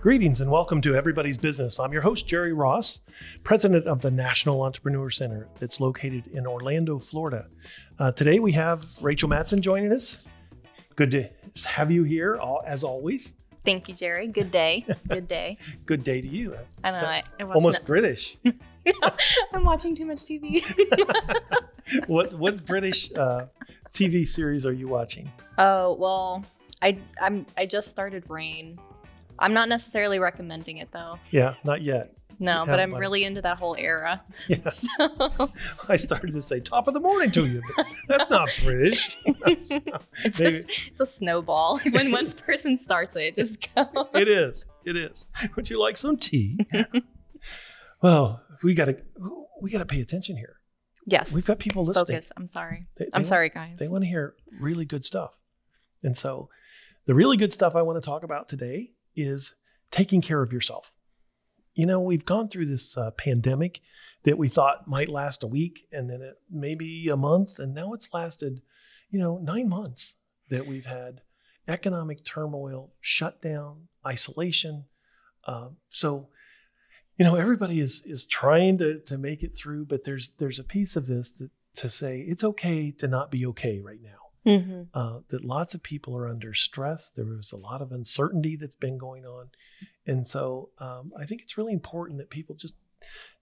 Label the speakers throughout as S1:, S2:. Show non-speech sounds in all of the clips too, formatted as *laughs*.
S1: Greetings and welcome to Everybody's Business. I'm your host, Jerry Ross, president of the National Entrepreneur Center that's located in Orlando, Florida. Uh, today we have Rachel Matson joining us. Good to have you here, all, as always.
S2: Thank you, Jerry. Good day. Good day. *laughs*
S1: Good day to you. That's,
S2: I know. I, I
S1: almost
S2: no-
S1: British. *laughs*
S2: I'm watching too much TV. *laughs*
S1: what what British uh, TV series are you watching?
S2: oh well, I I'm I just started Rain. I'm not necessarily recommending it though.
S1: Yeah, not yet.
S2: No, but I'm really into that whole era.
S1: Yeah. *laughs*
S2: So, *laughs*
S1: I started to say top of the morning to you. but *laughs* That's not British.
S2: it's, a, it's a snowball. when one person starts it, it just goes.
S1: it is. It is. Would you like some tea? well, we gotta we gotta pay attention here.
S2: Yes.
S1: We've got people listening.
S2: Focus. I'm sorry.
S1: They- they
S2: I'm
S1: want-
S2: sorry, guys.
S1: They want to hear really good stuff. And so the really good stuff I want to talk about today is taking care of yourself. You know, we've gone through this uh, pandemic that we thought might last a week and then it maybe a month. And now it's lasted, you know, nine months that we've had economic turmoil, shutdown, isolation. Um, so, you know, everybody is is trying to to make it through, but there's there's a piece of this that to say it's okay to not be okay right now.
S2: Mhm.
S1: Uh, that lots of people are under stress. There was a lot of uncertainty that's been going on, and so um, I think it's really important that people just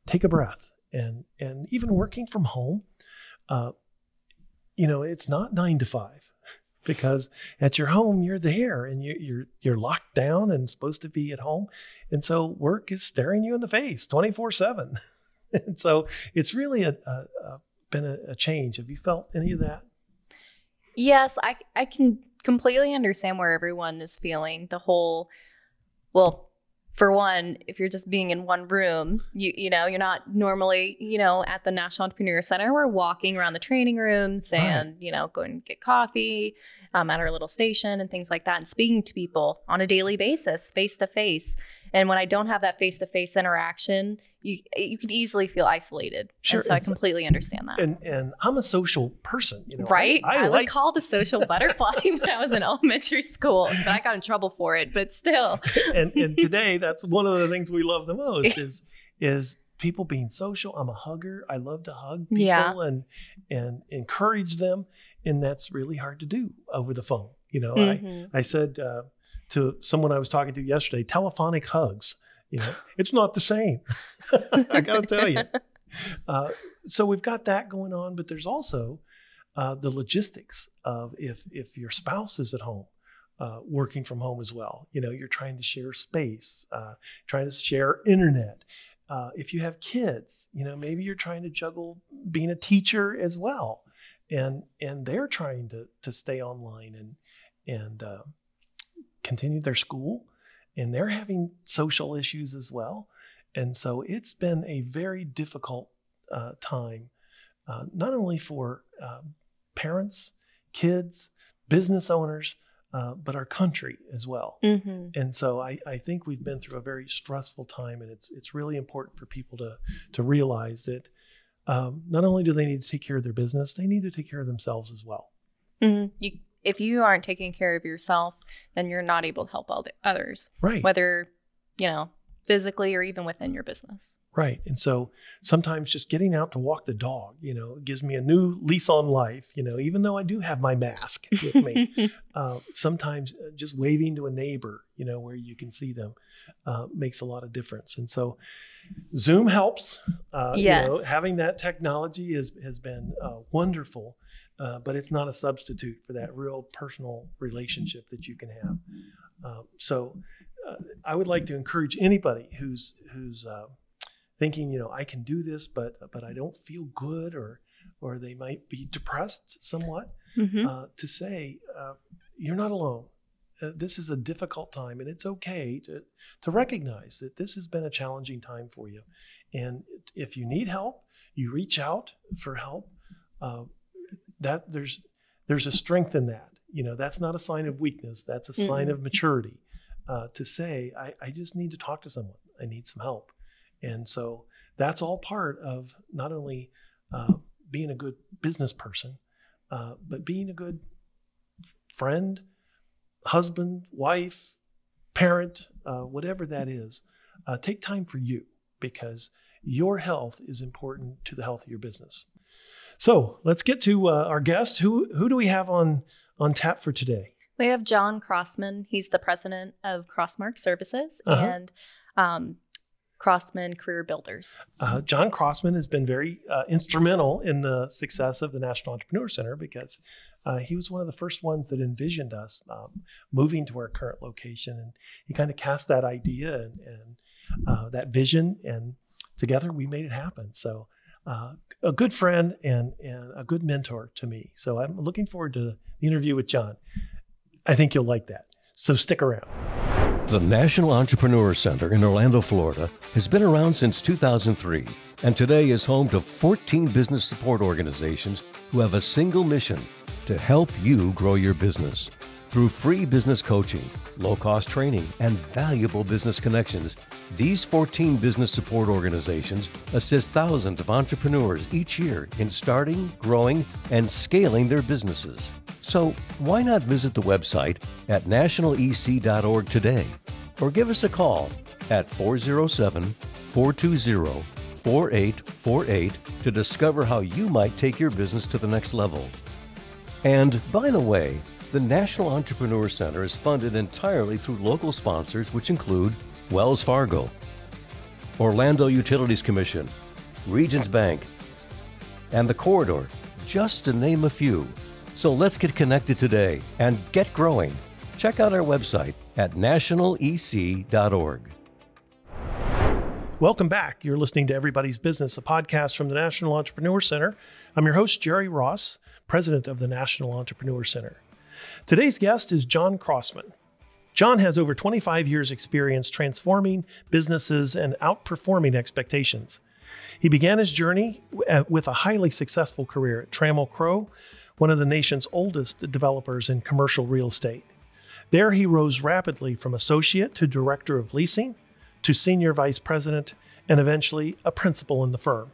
S1: take a breath and and even working from home. Uh, you know, it's not nine to five *laughs* because at your home you're there and you're you're you're locked down and supposed to be at home, and so work is staring you in the face twenty four seven, *laughs* and so it's really a, a, a been a, a change. Have you felt any of that?
S2: Yes, I I can completely understand where everyone is feeling. The whole, well, for one, if you're just being in one room, you you know you're not normally you know at the National Entrepreneur Center. We're walking around the training rooms and you know going to get coffee um, at our little station and things like that, and speaking to people on a daily basis, face to face. And when I don't have that face to face interaction, you you can easily feel isolated.
S1: Sure,
S2: and so I completely understand that.
S1: and and I'm a social person, you know.
S2: Right?
S1: I,
S2: I,
S1: I
S2: was called a social butterfly *laughs* when I was in elementary school, but I got in trouble for it. But still, *laughs*
S1: and and today that's one of the things we love the most *laughs* is is people being social. I'm a hugger. I love to hug people
S2: Yeah.
S1: and and encourage them, and that's really hard to do over the phone. You know,
S2: Mhm.
S1: I I said uh, to someone I was talking to yesterday, telephonic hugs. You know, it's not the same. *laughs* I got to tell you. *laughs* Uh, so we've got that going on, but there's also uh, the logistics of if if your spouse is at home, uh, working from home as well. You know, you're trying to share space, uh, trying to share internet. Uh, if you have kids, you know, maybe you're trying to juggle being a teacher as well, and and they're trying to to stay online and and uh, continue their school, and they're having social issues as well. And so it's been a very difficult uh, time, uh, not only for um, parents, kids, business owners, uh, but our country as well.
S2: Mhm.
S1: And so I, I think we've been through a very stressful time, and it's it's really important for people to to realize that um, not only do they need to take care of their business, they need to take care of themselves as well.
S2: Mhm. You, if you aren't taking care of yourself, then you're not able to help all the others,
S1: Right.
S2: whether you know physically or even within your business.
S1: Right. And so sometimes just getting out to walk the dog, you know, gives me a new lease on life, you know, even though I do have my mask with me. *laughs* uh, sometimes uh, just waving to a neighbor, you know, where you can see them uh, makes a lot of difference. And so Zoom helps. Uh, You know,
S2: Yes.
S1: having that technology is, has been uh, wonderful, uh, but it's not a substitute for that real personal relationship that you can have. Uh, so uh, I would like to encourage anybody who's who's uh, thinking, you know, I can do this, but but I don't feel good, or or they might be depressed somewhat,
S2: Mhm.
S1: uh, to say uh, you're not alone. Uh, this is a difficult time, and it's okay to to recognize that this has been a challenging time for you. And if you need help, you reach out for help. Uh, that there's there's a strength in that. You know, that's not a sign of weakness. That's a sign
S2: Mm-mm.
S1: of maturity. Uh, to say, I, I just need to talk to someone. I need some help. And so that's all part of not only uh, being a good business person, uh, but being a good friend, husband, wife, parent, uh, whatever that is, uh, take time for you because your health is important to the health of your business. So let's get to uh, our guest. Who who do we have on on tap for today?
S2: We have John Crossman. He's the president of Crossmark Services uh-huh. and um, Crossman Career Builders.
S1: Uh, John Crossman has been very uh, instrumental in the success of the National Entrepreneur Center because uh, he was one of the first ones that envisioned us um, moving to our current location. And he kind of cast that idea and, and uh, that vision, and together we made it happen. So, uh, a good friend and, and a good mentor to me. So, I'm looking forward to the interview with John. I think you'll like that. So, stick around.
S3: The National Entrepreneur Center in Orlando, Florida has been around since 2003 and today is home to 14 business support organizations who have a single mission to help you grow your business. Through free business coaching, low cost training, and valuable business connections, these 14 business support organizations assist thousands of entrepreneurs each year in starting, growing, and scaling their businesses. So, why not visit the website at nationalec.org today or give us a call at 407 420 4848 to discover how you might take your business to the next level. And by the way, the National Entrepreneur Center is funded entirely through local sponsors, which include Wells Fargo, Orlando Utilities Commission, Regions Bank, and the Corridor, just to name a few. So let's get connected today and get growing. Check out our website at nationalec.org.
S1: Welcome back. You're listening to Everybody's Business, a podcast from the National Entrepreneur Center. I'm your host, Jerry Ross, president of the National Entrepreneur Center. Today's guest is John Crossman. John has over 25 years' experience transforming businesses and outperforming expectations. He began his journey uh, with a highly successful career at Trammell Crow, one of the nation's oldest developers in commercial real estate. There, he rose rapidly from associate to director of leasing to senior vice president and eventually a principal in the firm.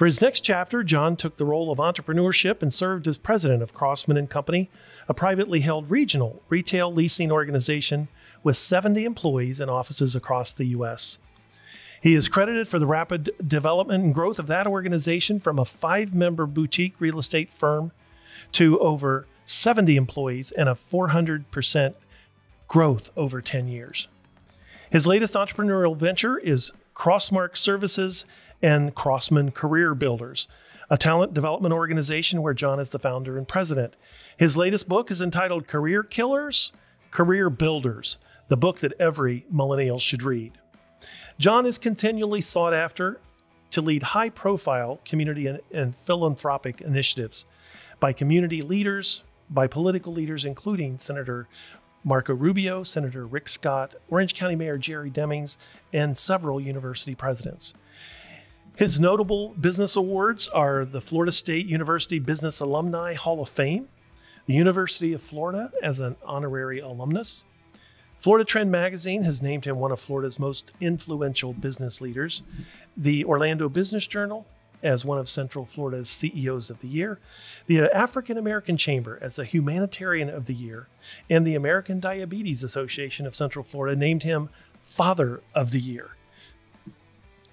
S1: For his next chapter, John took the role of entrepreneurship and served as president of Crossman and Company, a privately held regional retail leasing organization with 70 employees and offices across the U.S. He is credited for the rapid development and growth of that organization from a five member boutique real estate firm to over 70 employees and a 400% growth over 10 years. His latest entrepreneurial venture is Crossmark Services and Crossman Career Builders, a talent development organization where John is the founder and president. His latest book is entitled Career Killers, Career Builders, the book that every millennial should read. John is continually sought after to lead high profile community and, and, philanthropic initiatives by community leaders, by political leaders, including Senator Marco Rubio, Senator Rick Scott, Orange County Mayor Jerry Demings, and several university presidents. His notable business awards are the Florida State University Business Alumni Hall of Fame, the University of Florida as an honorary alumnus, Florida Trend Magazine has named him one of Florida's most influential business leaders. The Orlando Business Journal as one of Central Florida's CEOs of the Year, the African American Chamber as the Humanitarian of the Year, and the American Diabetes Association of Central Florida named him Father of the Year.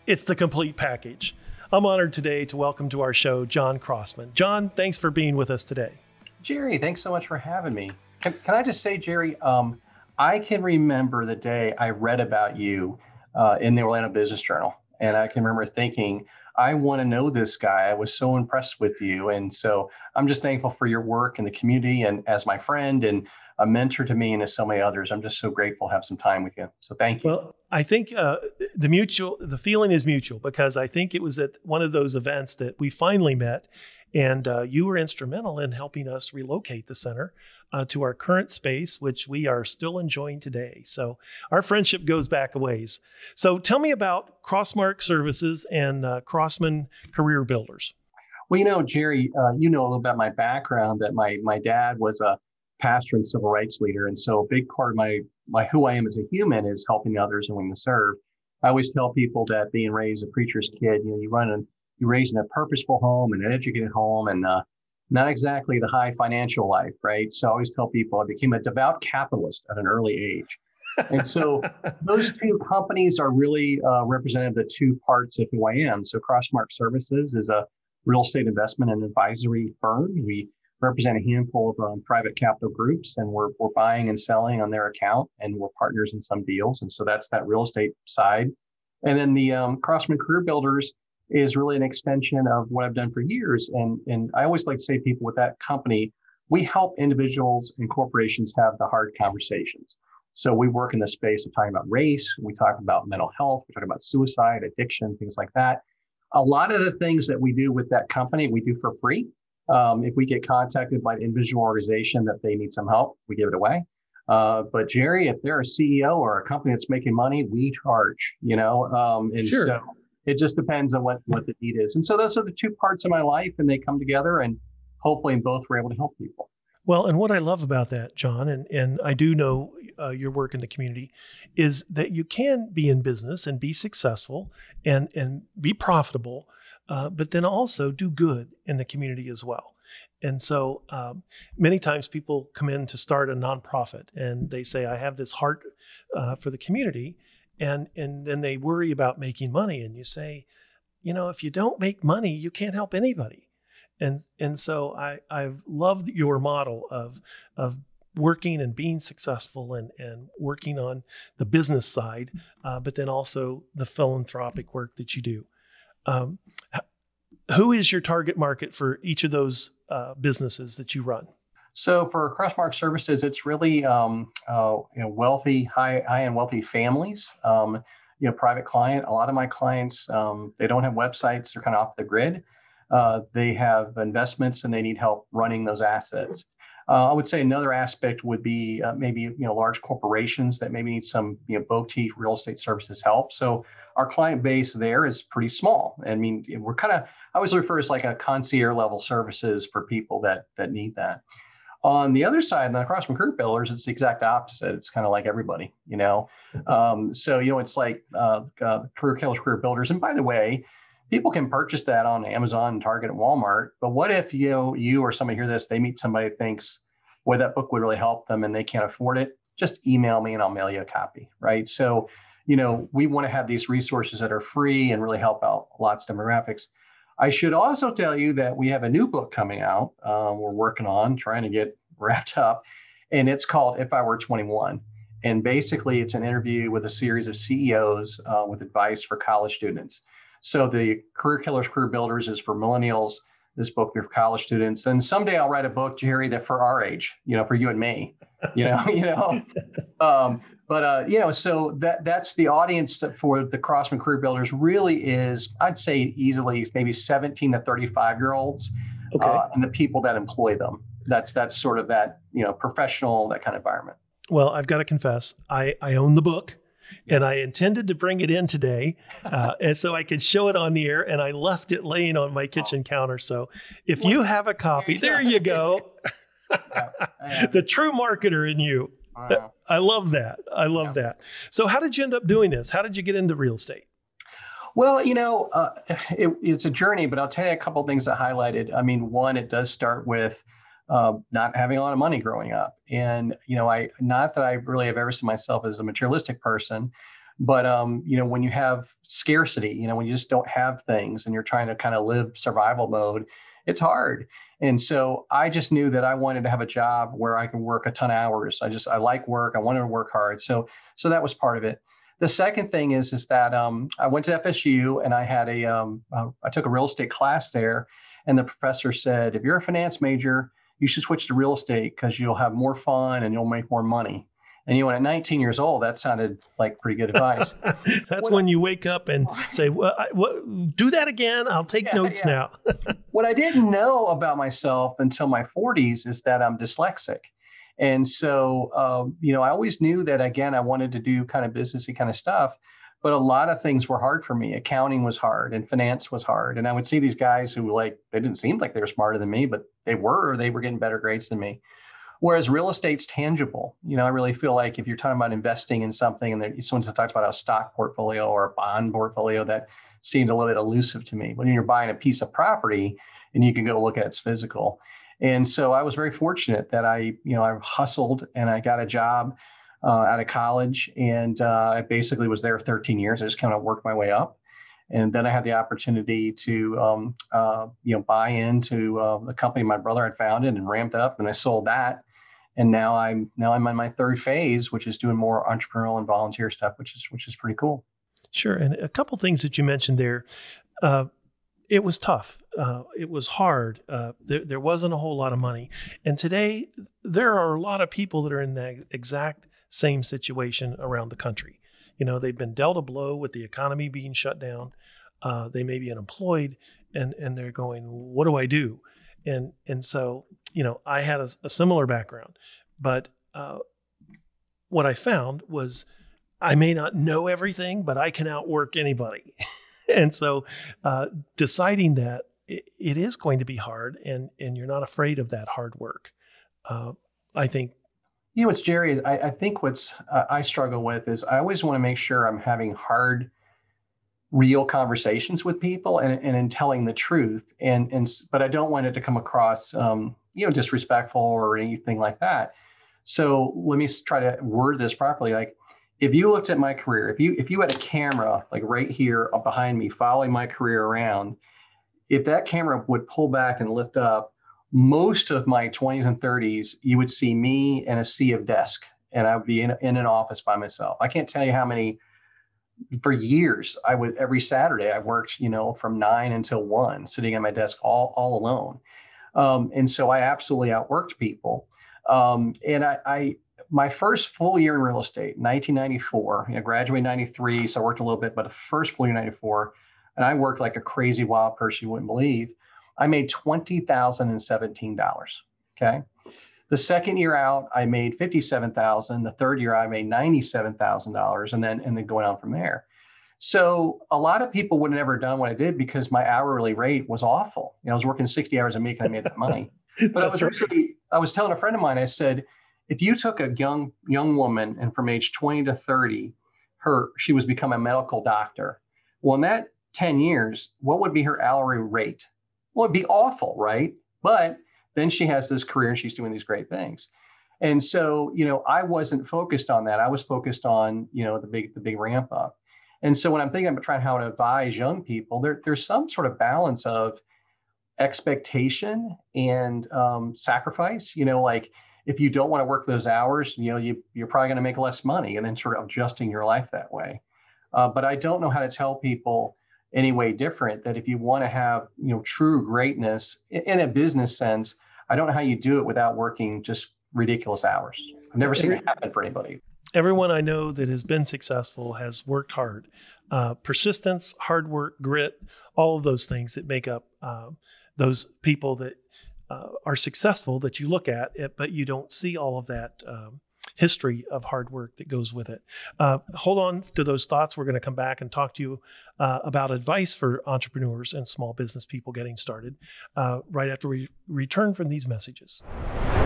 S1: It's the complete package. I'm honored today to welcome to our show John Crossman. John, thanks for being with us today.
S4: Jerry, thanks so much for having me. Can, can I just say, Jerry, um, I can remember the day I read about you uh, in the Orlando Business Journal. And I can remember thinking, I want to know this guy. I was so impressed with you. And so I'm just thankful for your work in the community and as my friend and a mentor to me and to so many others. I'm just so grateful to have some time with you. So thank you.
S1: Well, I think uh, the mutual, the feeling is mutual because I think it was at one of those events that we finally met and uh, you were instrumental in helping us relocate the center uh, to our current space, which we are still enjoying today. So our friendship goes back a ways. So tell me about Crossmark Services and uh, Crossman Career Builders.
S4: Well, you know, Jerry, uh, you know a little about my background. That my my dad was a pastor and civil rights leader, and so a big part of my my who I am as a human is helping others and wanting to serve. I always tell people that being raised a preacher's kid, you know, you run and you raised in a purposeful home and an educated home, and uh, not exactly the high financial life, right? So I always tell people I became a devout capitalist at an early age. And so *laughs* those two companies are really uh, of the two parts of who I am. So Crossmark Services is a real estate investment and advisory firm. We represent a handful of um, private capital groups, and we're, we're buying and selling on their account, and we're partners in some deals. And so that's that real estate side. And then the um, Crossman Career Builders is really an extension of what I've done for years. And, and I always like to say to people with that company, we help individuals and corporations have the hard conversations. So we work in the space of talking about race, we talk about mental health, we talk about suicide, addiction, things like that. A lot of the things that we do with that company, we do for free. Um, if we get contacted by an individual organization that they need some help, we give it away. Uh, but Jerry, if they're a CEO or a company that's making money, we charge, you know, um, and sure. so it just depends on what, what the need is. And so those are the two parts of my life and they come together and hopefully in both we're able to help people.
S1: Well, and what I love about that, John, and, and I do know uh, your work in the community, is that you can be in business and be successful and, and be profitable, uh, but then also do good in the community as well. And so um, many times people come in to start a nonprofit and they say, I have this heart uh, for the community. And, and then they worry about making money. And you say, you know, if you don't make money, you can't help anybody. And, and so I, I've loved your model of, of working and being successful and, and working on the business side, uh, but then also the philanthropic work that you do. Um, who is your target market for each of those uh, businesses that you run?
S4: So for Crossmark Services, it's really um, uh, you know, wealthy, high high end wealthy families. Um, you know, private client. A lot of my clients um, they don't have websites; they're kind of off the grid. Uh, they have investments and they need help running those assets. Uh, I would say another aspect would be uh, maybe you know large corporations that maybe need some you know boutique real estate services help. So our client base there is pretty small. I mean, we're kind of I always refer as like a concierge level services for people that that need that. On the other side, the from Career Builders, it's the exact opposite. It's kind of like everybody, you know. *laughs* Um, so you know, it's like uh, uh, Career Killers Career Builders. And by the way, people can purchase that on Amazon, Target, and Walmart. But what if you know, you or somebody hear this, they meet somebody thinks, boy, that book would really help them, and they can't afford it? Just email me and I'll mail you a copy, right? So, you know, we want to have these resources that are free and really help out lots of demographics. I should also tell you that we have a new book coming out. Uh, we're working on trying to get *laughs* wrapped up, and it's called If I Were 21. And basically, it's an interview with a series of CEOs uh, with advice for college students. So the Career Killers, Career Builders is for millennials. This book is for college students. And someday I'll write a book, Jerry, that for our age, you know, for you and me, you know, *laughs* you know. *laughs* Um, but uh, you know, so that that's the audience for the Crossman Career Builders really is, I'd say easily maybe 17 to 35 year olds, okay. uh, and the people that employ them. That's that's sort of that you know professional that kind of environment.
S1: Well, I've got to confess, I I own the book and I intended to bring it in today, uh, *laughs* and so I could show it on the air. And I left it laying on my kitchen oh. counter. So if you have a copy, there you go. *laughs* *laughs* the true marketer in you. I love that. I love that. So, how did you end up doing this? How did you get into real estate?
S4: Well, you know, uh, it, it's a journey, but I'll tell you a couple things that highlighted. I mean, one, it does start with not having a lot of money growing up. And, you know, I, not that I really have ever seen myself as a materialistic person, but, um, you know, when you have scarcity, you know, when you just don't have things and you're trying to kind of live survival mode, it's hard. And so I just knew that I wanted to have a job where I can work a ton of hours. I just, I like work. I wanted to work hard. So, so that was part of it. The second thing is, is that um, I went to FSU and I had a, um, uh, I took a real estate class there. And the professor said, if you're a finance major, you should switch to real estate because you'll have more fun and you'll make more money. And you know, at 19 years old, that sounded like pretty good advice. *laughs*
S1: That's when, when you wake up and say, well, I, what, "Do that again. I'll take yeah, notes yeah. now." *laughs*
S4: what I didn't know about myself until my 40s is that I'm dyslexic, and so um, you know, I always knew that again, I wanted to do kind of businessy kind of stuff but a lot of things were hard for me. Accounting was hard and finance was hard. And I would see these guys who like they didn't seem like they were smarter than me, but they were, they were getting better grades than me. Whereas real estate's tangible. You know, I really feel like if you're talking about investing in something and there, someone talks about a stock portfolio or a bond portfolio, that seemed a little bit elusive to me. When you're buying a piece of property and you can go look at its physical. And so I was very fortunate that I, you know, I hustled and I got a job uh, out of college, and uh, I basically was there 13 years. I just kind of worked my way up, and then I had the opportunity to um, uh, you know buy into uh, the company my brother had founded and ramped up, and I sold that. And now I'm now I'm on my third phase, which is doing more entrepreneurial and volunteer stuff, which is which is pretty cool.
S1: Sure, and a couple things that you mentioned there. Uh, it was tough. Uh, it was hard. Uh, there, there, wasn't a whole lot of money. And today, there are a lot of people that are in the exact same situation around the country. You know, they've been dealt a blow with the economy being shut down. Uh, they may be unemployed, and and they're going, "What do I do?" And and so, you know, I had a, a similar background, but uh, what I found was I may not know everything, but I can outwork anybody. *laughs* and so uh, deciding that it, it is going to be hard and, and you're not afraid of that hard work. Uh, I think.
S4: You know, what's Jerry, I, I think what's uh, I struggle with is I always want to make sure I'm having hard, real conversations with people and, and in telling the truth. And, and, but I don't want it to come across, um, you know, disrespectful or anything like that. So let me try to word this properly. Like, if you looked at my career, if you if you had a camera like right here behind me following my career around, if that camera would pull back and lift up, most of my 20s and 30s, you would see me in a sea of desk, and I would be in, in an office by myself. I can't tell you how many for years I would every Saturday I worked, you know, from nine until one, sitting at my desk all all alone. Um, and so I absolutely outworked people. Um, and I, I my first full year in real estate, 1994. You know, graduated 93, so I worked a little bit, but the first full year 94, and I worked like a crazy wild person you wouldn't believe. I made twenty thousand and seventeen dollars. Okay. The second year out, I made fifty-seven thousand. The third year, I made ninety-seven thousand dollars, and then and then going on from there. So a lot of people would have never done what I did because my hourly rate was awful. You know, I was working 60 hours a week and I made that money. *laughs* But I was really, I was telling a friend of mine, I said, if you took a young young woman and from age 20 to 30 her she was become a medical doctor well in that 10 years what would be her hourly rate well it'd be awful right? But then she has this career and she's doing these great things. And so you know i wasn't focused on that. I was focused on you know the big the big ramp up. And so when i'm thinking about trying how to advise young people there, there's some sort of balance of expectation and um, sacrifice. You know like if you don't want to work those hours, you know, you, you're probably going to make less money and then sort of adjusting your life that way. Uh, but I don't know how to tell people any way different that if you want to have, you know, true greatness in, a business sense, I don't know how you do it without working just ridiculous hours. I've never seen it happen for anybody.
S1: Everyone I know that has been successful has worked hard. Uh, persistence, hard work, grit, all of those things that make up uh, those people that uh, are successful that you look at it, but you don't see all of that um, history of hard work that goes with it. Uh, hold on to those thoughts. We're going to come back and talk to you uh, about advice for entrepreneurs and small business people getting started uh, right after we return from these messages.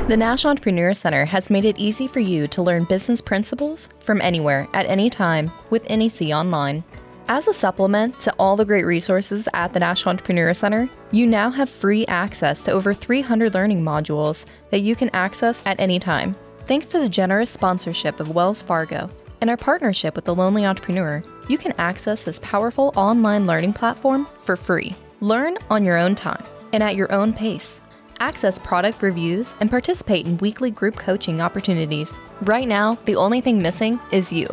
S2: The Nash Entrepreneur Center has made it easy for you to learn business principles from anywhere at any time with NEC Online. As a supplement to all the great resources at the Nash Entrepreneur Center, you now have free access to over 300 learning modules that you can access at any time. Thanks to the generous sponsorship of Wells Fargo and our partnership with The Lonely Entrepreneur, you can access this powerful online learning platform for free. Learn on your own time and at your own pace. Access product reviews and participate in weekly group coaching opportunities. Right now, the only thing missing is you.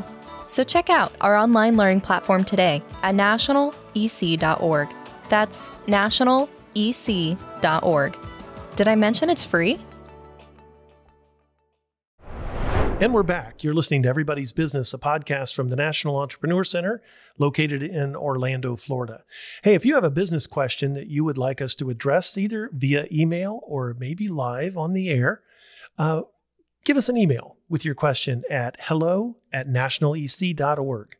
S2: So check out our online learning platform today at nationalec.org. That's nationalec.org. Did I mention it's free?
S1: And we're back. You're listening to Everybody's Business, a podcast from the National Entrepreneur Center located in Orlando, Florida. Hey, if you have a business question that you would like us to address either via email or maybe live on the air, uh, give us an email with your question at hello at nationalec.org.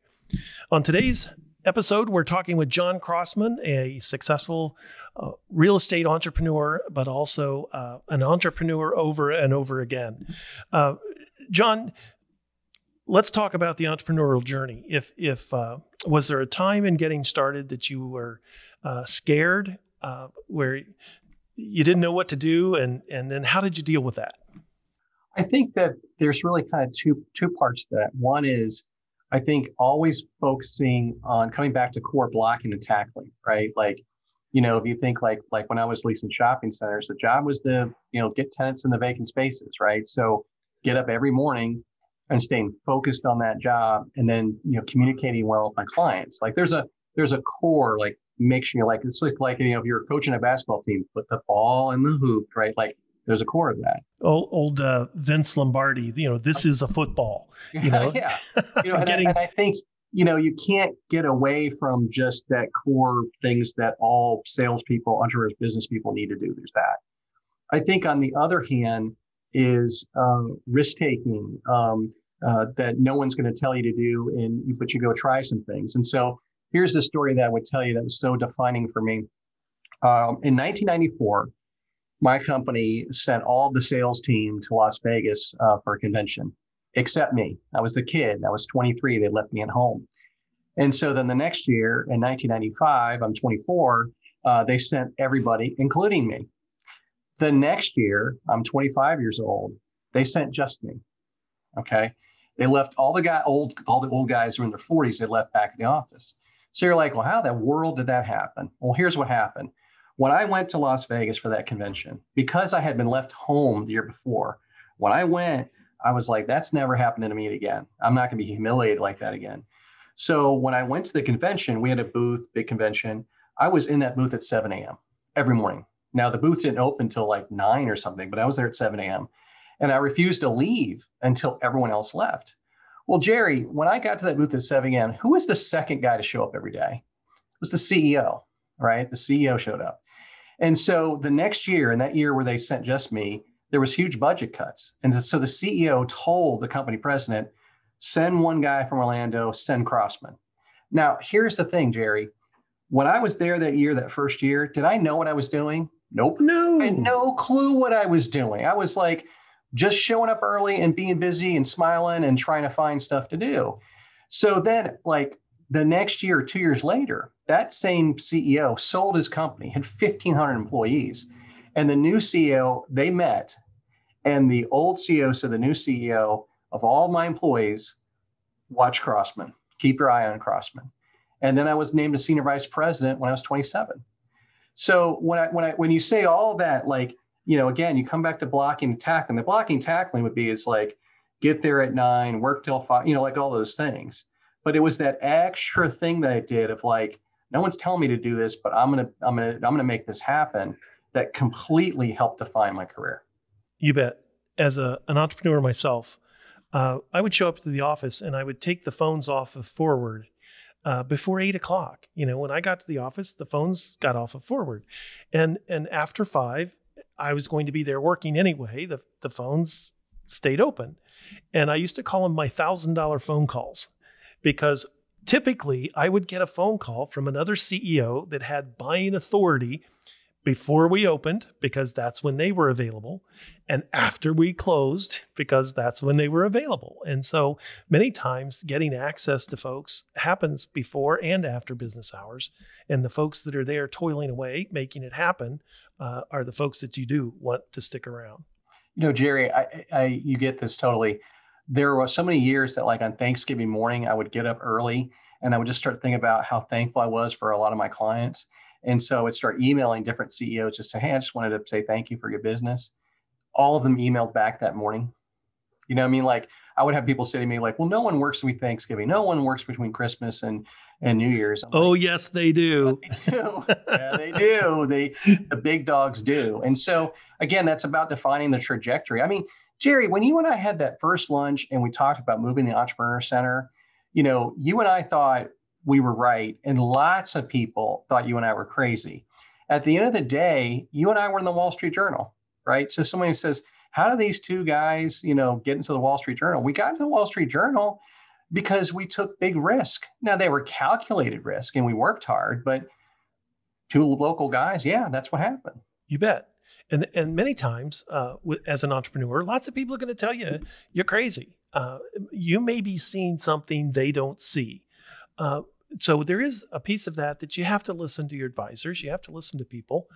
S1: On today's episode, we're talking with John Crossman, a successful uh, real estate entrepreneur, but also uh, an entrepreneur over and over again. Uh, John, let's talk about the entrepreneurial journey. If if uh, was there a time in getting started that you were uh, scared, uh, where you didn't know what to do, and and then how did you deal with that?
S4: I think that there's really kind of two two parts to that. One is I think always focusing on coming back to core blocking and tackling, right? Like, you know, if you think like like when I was leasing shopping centers, the job was to, you know, get tenants in the vacant spaces, right? So get up every morning and staying focused on that job and then, you know, communicating well with my clients. Like there's a there's a core like make sure like it's like like you know if you're coaching a basketball team, put the ball in the hoop, right? Like there's a core of that.
S1: Old, old uh, Vince Lombardi, you know, this is a football. *laughs* You know,
S4: yeah. You know, *laughs* and, Getting... I, and I think you know you can't get away from just that core things that all salespeople, entrepreneurs, business people need to do. There's that. I think on the other hand is uh, risk taking um, uh, that no one's going to tell you to do, and you, but you go try some things. And so here's the story that I would tell you that was so defining for me. Um, in 1994, my company sent all the sales team to Las Vegas uh, for a convention, except me. I was the kid. I was 23. They left me at home. And so then the next year in 1995, I'm 24, uh, they sent everybody, including me. The next year, I'm 25 years old. They sent just me. Okay. They left all the guy old, all the old guys who were in their 40s, they left back in the office. So you're like, well, how the world did that happen? Well, here's what happened. When I went to Las Vegas for that convention, because I had been left home the year before, when I went, I was like, that's never happening to me again. I'm not going to be humiliated like that again. So when I went to the convention, we had a booth, big convention. I was in that booth at 7 a.m. every morning. Now the booth didn't open until like nine or something, but I was there at 7 a.m. And I refused to leave until everyone else left. Well, Jerry, when I got to that booth at 7 a.m., who was the second guy to show up every day? It was the CEO, right? The CEO showed up. And so the next year, in that year where they sent just me, there was huge budget cuts. And so the CEO told the company president, send one guy from Orlando, send Crossman. Now, here's the thing, Jerry. When I was there that year, that first year, did I know what I was doing? Nope.
S1: No.
S4: I had no clue what I was doing. I was like just showing up early and being busy and smiling and trying to find stuff to do. So then, like the next year, two years later, that same CEO sold his company, had 1,500 employees. And the new CEO, they met, and the old CEO said, the new CEO of all my employees, watch Crossman, keep your eye on Crossman. And then I was named a senior vice president when I was 27. So when I when I when you say all that, like you know, again, you come back to blocking and tackling. The blocking tackling would be is like get there at nine, work till five, you know, like all those things but it was that extra thing that I did of like, no one's telling me to do this, but I'm gonna, I'm gonna, I'm gonna make this happen. That completely helped define my career.
S1: You bet. As a, an entrepreneur myself, uh, I would show up to the office and I would take the phones off of forward uh, before eight o'clock. You know, when I got to the office, the phones got off of forward, and and after five, I was going to be there working anyway. The the phones stayed open, and I used to call them my thousand dollar phone calls because typically I would get a phone call from another CEO that had buying authority before we opened because that's when they were available and after we closed because that's when they were available. And so many times getting access to folks happens before and after business hours and the folks that are there toiling away making it happen uh, are the folks that you do want to stick around.
S4: You know, Jerry, I, I you get this totally there were so many years that like on Thanksgiving morning, I would get up early and I would just start thinking about how thankful I was for a lot of my clients. And so I start emailing different CEOs to say, Hey, I just wanted to say thank you for your business. All of them emailed back that morning. You know, I mean, like I would have people say to me, like, well, no one works with Thanksgiving. No one works between Christmas and and New Year's. I'm
S1: oh, like, yes, they do.
S4: They do. yeah, they do. They the big dogs do. And so again, that's about defining the trajectory. I mean, Jerry, when you and I had that first lunch and we talked about moving the Entrepreneur Center, you know, you and I thought we were right, and lots of people thought you and I were crazy. At the end of the day, you and I were in the Wall Street Journal, right? So somebody says, How do these two guys, you know, get into the Wall Street Journal? We got into the Wall Street Journal because we took big risk. Now they were calculated risk and we worked hard, but two local guys, yeah, that's what happened.
S1: You bet. And and many times, uh, as an entrepreneur, lots of people are going to tell you you're crazy. Uh, you may be seeing something they don't see. Uh, so there is a piece of that that you have to listen to your advisors. You have to listen to people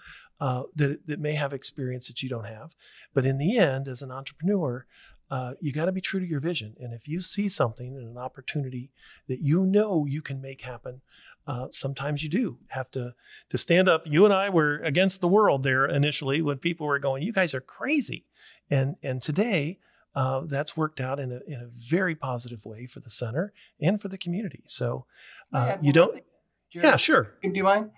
S1: uh, that that may have experience that you don't have. But in the end, as an entrepreneur, uh, you got to be true to your vision. And if you see something and an opportunity that you know you can make happen, uh, sometimes you do have to to stand up. You and I were against the world there initially when people were going, "You guys are crazy," and and today uh, that's worked out in a in a very positive way for the center and for the community. So uh, you don't.
S4: Jerry,
S1: yeah, sure.
S4: Do you mind,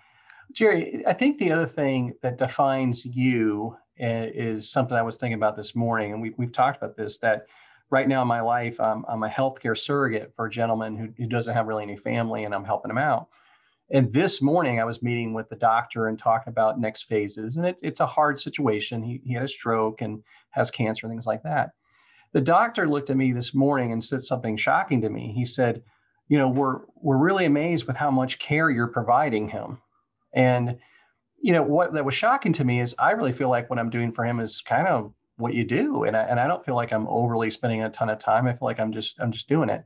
S4: Jerry? I think the other thing that defines you uh, is something I was thinking about this morning, and we've we've talked about this that right now in my life, I'm, I'm a healthcare surrogate for a gentleman who, who doesn't have really any family, and I'm helping him out. And this morning, I was meeting with the doctor and talking about next phases. And it, it's a hard situation. He, he had a stroke and has cancer and things like that. The doctor looked at me this morning and said something shocking to me. He said, You know, we're, we're really amazed with how much care you're providing him. And, you know, what that was shocking to me is I really feel like what I'm doing for him is kind of what you do. And I, and I don't feel like I'm overly spending a ton of time. I feel like I'm just, I'm just doing it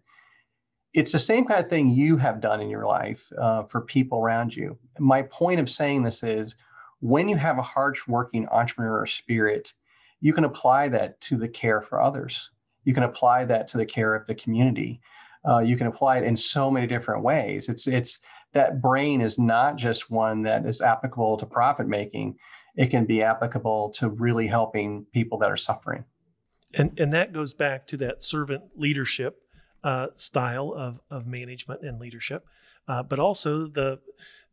S4: it's the same kind of thing you have done in your life uh, for people around you. My point of saying this is when you have a hard-working entrepreneur spirit, you can apply that to the care for others. You can apply that to the care of the community. Uh, you can apply it in so many different ways. It's it's that brain is not just one that is applicable to profit making. It can be applicable to really helping people that are suffering.
S1: And and that goes back to that servant leadership uh, style of, of management and leadership, uh, but also the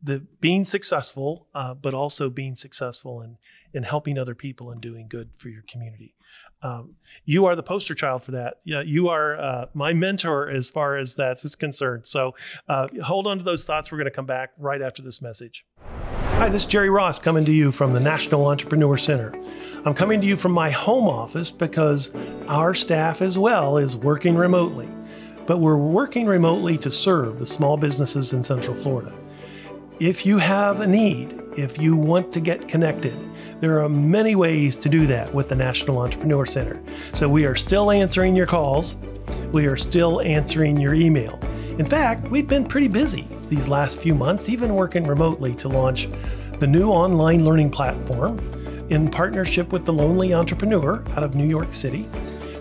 S1: the being successful, uh, but also being successful in in helping other people and doing good for your community. Um, you are the poster child for that. Yeah, you are uh, my mentor as far as that is concerned. So uh, hold on to those thoughts. We're going to come back right after this message. Hi, this is Jerry Ross coming to you from the National Entrepreneur Center. I'm coming to you from my home office because our staff as well is working remotely but we're working remotely to serve the small businesses in Central Florida. If you have a need, if you want to get connected, there are many ways to do that with the National Entrepreneur Center. So we are still answering your calls, we are still answering your email. In fact, we've been pretty busy these last few months, even working remotely to launch the new online learning platform in partnership with the Lonely Entrepreneur out of New York City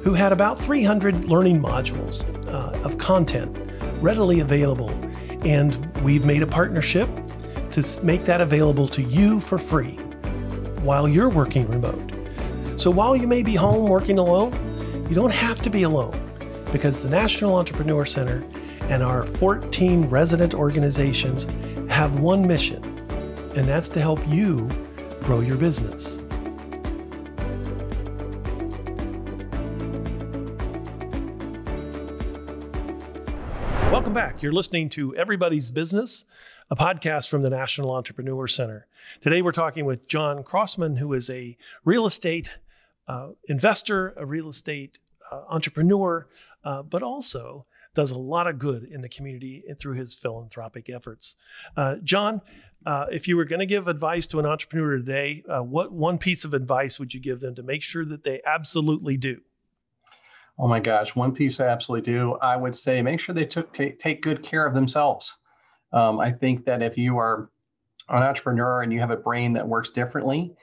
S1: who had about 300 learning modules uh, of content readily available. And we've made a partnership to make that available to you for free while you're working remote. So while you may be home working alone, you don't have to be alone because the National Entrepreneur Center and our 14 resident organizations have one mission, and that's to help you grow your business. Back. You're listening to Everybody's Business, a podcast from the National Entrepreneur Center. Today we're talking with John Crossman, who is a real estate uh, investor, a real estate uh, entrepreneur, uh, but also does a lot of good in the community through his philanthropic efforts. Uh, John, uh, if you were going to give advice to an entrepreneur today, uh, what one piece of advice would you give them to make sure that they absolutely do?
S4: Oh my gosh, one piece I absolutely do. I would say make sure they took take, take good care of themselves. Um, I think that if you are an entrepreneur and you have a brain that works differently,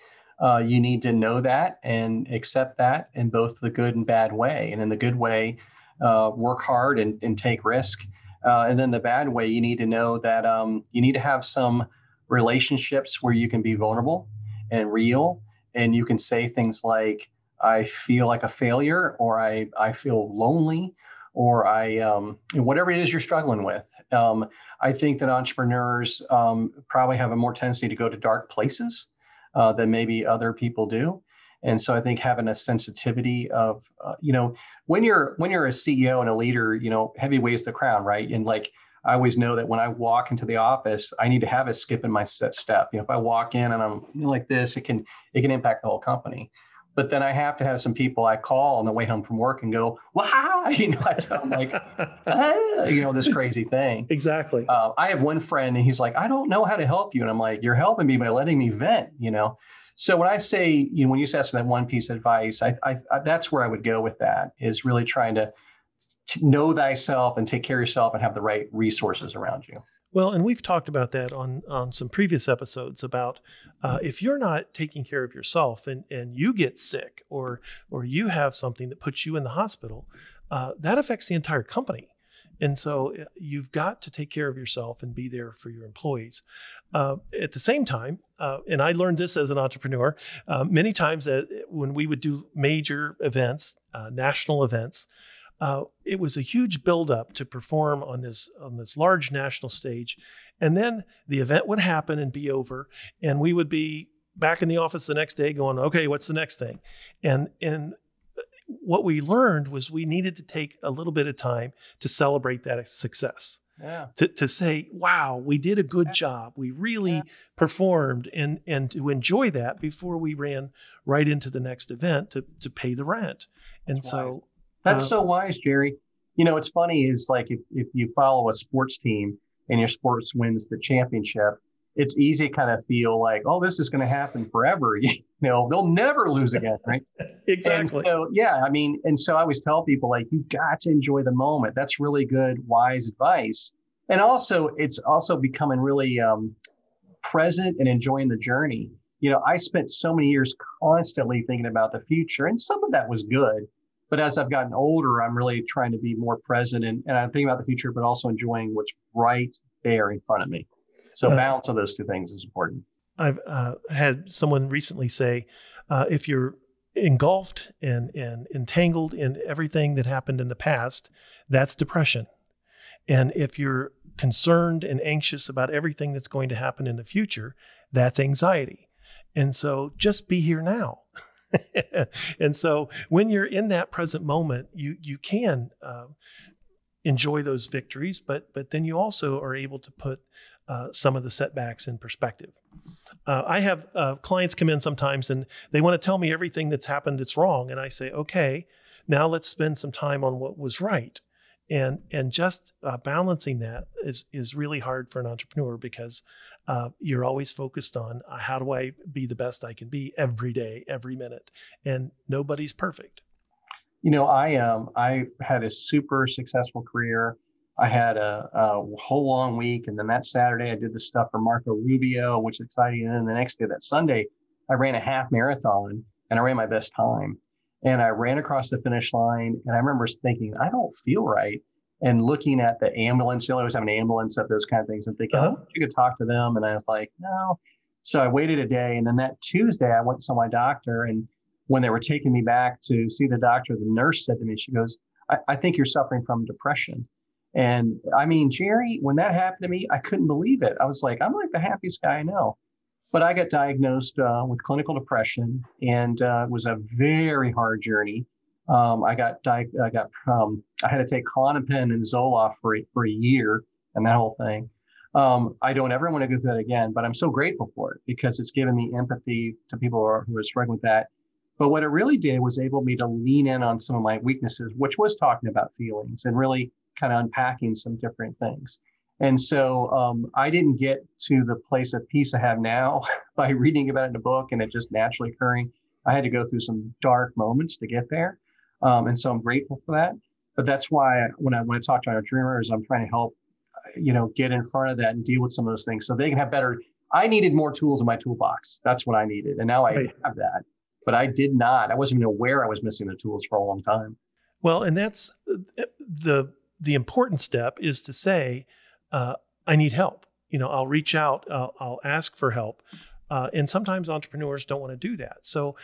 S4: uh, you need to know that and accept that in both the good and bad way. And in the good way, uh, work hard and, and take risk. Uh, and then the bad way, you need to know that um, you need to have some relationships where you can be vulnerable and real, and you can say things like, I feel like a failure or I, I feel lonely or I, um, whatever it is you're struggling with. Um, I think that entrepreneurs um, probably have a more tendency to go to dark places uh, than maybe other people do. And so I think having a sensitivity of, uh, you know, when you're when you're a CEO and a leader, you know, heavy weighs the crown, right? And like I always know that when I walk into the office, I need to have a skip in my step. You know, if I walk in and I'm like this, it can it can impact the whole company but then I have to have some people I call on the way home from work and go, wow, *laughs* you know, I tell them like, ah, you know, this crazy thing.
S1: Exactly.
S4: Uh, I have one friend and he's like, I don't know how to help you. And I'm like, you're helping me by letting me vent, you know? So when I say, you know, when you ask for that one piece of advice, I, I, I that's where I would go with that is really trying to, to know thyself and take care of yourself and have the right resources around you.
S1: Well, and we've talked about that on on some previous episodes about uh, if you're not taking care of yourself and and you get sick or or you have something that puts you in the hospital, uh, that affects the entire company. And so uh, you've got to take care of yourself and be there for your employees. Uh, at the same time, uh, and I learned this as an entrepreneur, uh, many times that when we would do major events, uh, national events, uh, it was a huge buildup to perform on this on this large national stage, and then the event would happen and be over, and we would be back in the office the next day going, okay, what's the next thing? And and what we learned was we needed to take a little bit of time to celebrate that success.
S4: Yeah.
S1: To, to say, wow, we did a good job. We really
S4: Yeah.
S1: performed and and to enjoy that before we ran right into the next event to to pay the rent. And
S4: That's
S1: so
S4: That's
S1: Uh,
S4: so wise, Jerry. You know, it's funny is like if, if you follow a sports team and your sports wins the championship, it's easy to kind of feel like, oh, this is going to happen forever. *laughs* You know, they'll never lose again, right? *laughs*
S1: exactly.
S4: And so, yeah, I mean, and so I always tell people like, you got to enjoy the moment. That's really good, wise advice. And also, it's also becoming really um, present and enjoying the journey. You know, I spent so many years constantly thinking about the future, and some of that was good. But as I've gotten older, I'm really trying to be more present and, and I'm thinking about the future, but also enjoying what's right there in front of me. So,
S1: Uh,
S4: balance of those two things is important.
S1: I've uh, had someone recently say, uh, if you're engulfed and, and entangled in everything that happened in the past, that's depression. And if you're concerned and anxious about everything that's going to happen in the future, that's anxiety. And so just be here now. *laughs* *laughs* and so when you're in that present moment, you you can uh, enjoy those victories, but but then you also are able to put uh, some of the setbacks in perspective. Uh, I have uh, clients come in sometimes and they want to tell me everything that's happened that's wrong, and I say, okay, now let's spend some time on what was right. And and just uh, balancing that is is really hard for an entrepreneur because uh, you're always focused on uh, how do I be the best I can be every day, every minute, and nobody's perfect.
S4: You know, I um I had a super successful career. I had a, a whole long week, and then that Saturday I did the stuff for Marco Rubio, which is exciting. And then the next day, that Sunday, I ran a half marathon, and I ran my best time. And I ran across the finish line, and I remember thinking, I don't feel right. And looking at the ambulance, I always have an ambulance at those kind of things, and thinking,
S1: Uh-huh.
S4: oh, you could talk to them. And I was like, no. So I waited a day, and then that Tuesday, I went and saw my doctor, and when they were taking me back to see the doctor, the nurse said to me, she goes, I, I think you're suffering from depression. And I mean, Jerry, when that happened to me, I couldn't believe it. I was like, I'm like the happiest guy I know. But I got diagnosed uh, with clinical depression, and uh, it was a very hard journey. Um, I got di- I got um, I had to take Klonopin and Zoloft for a- for a year, and that whole thing. Um, I don't ever want to go through that again, but I'm so grateful for it because it's given me empathy to people who are, who are struggling with that. But what it really did was able me to lean in on some of my weaknesses, which was talking about feelings and really kind of unpacking some different things. And so um, I didn't get to the place of peace I have now *laughs* by reading about it in a book and it just naturally occurring. I had to go through some dark moments to get there. Um, and so I'm grateful for that. But that's why when I when I talk to our dreamers, I'm trying to help, you know, get in front of that and deal with some of those things so they can have better. I needed more tools in my toolbox. That's what I needed, and now I
S1: Right.
S4: have that. But I did not. I wasn't even aware I was missing the tools for a long time.
S1: Well, and that's uh, the the important step is to say, uh, I need help. You know, I'll reach out, I'll, I'll ask for help, uh, and sometimes entrepreneurs don't want to do that. So,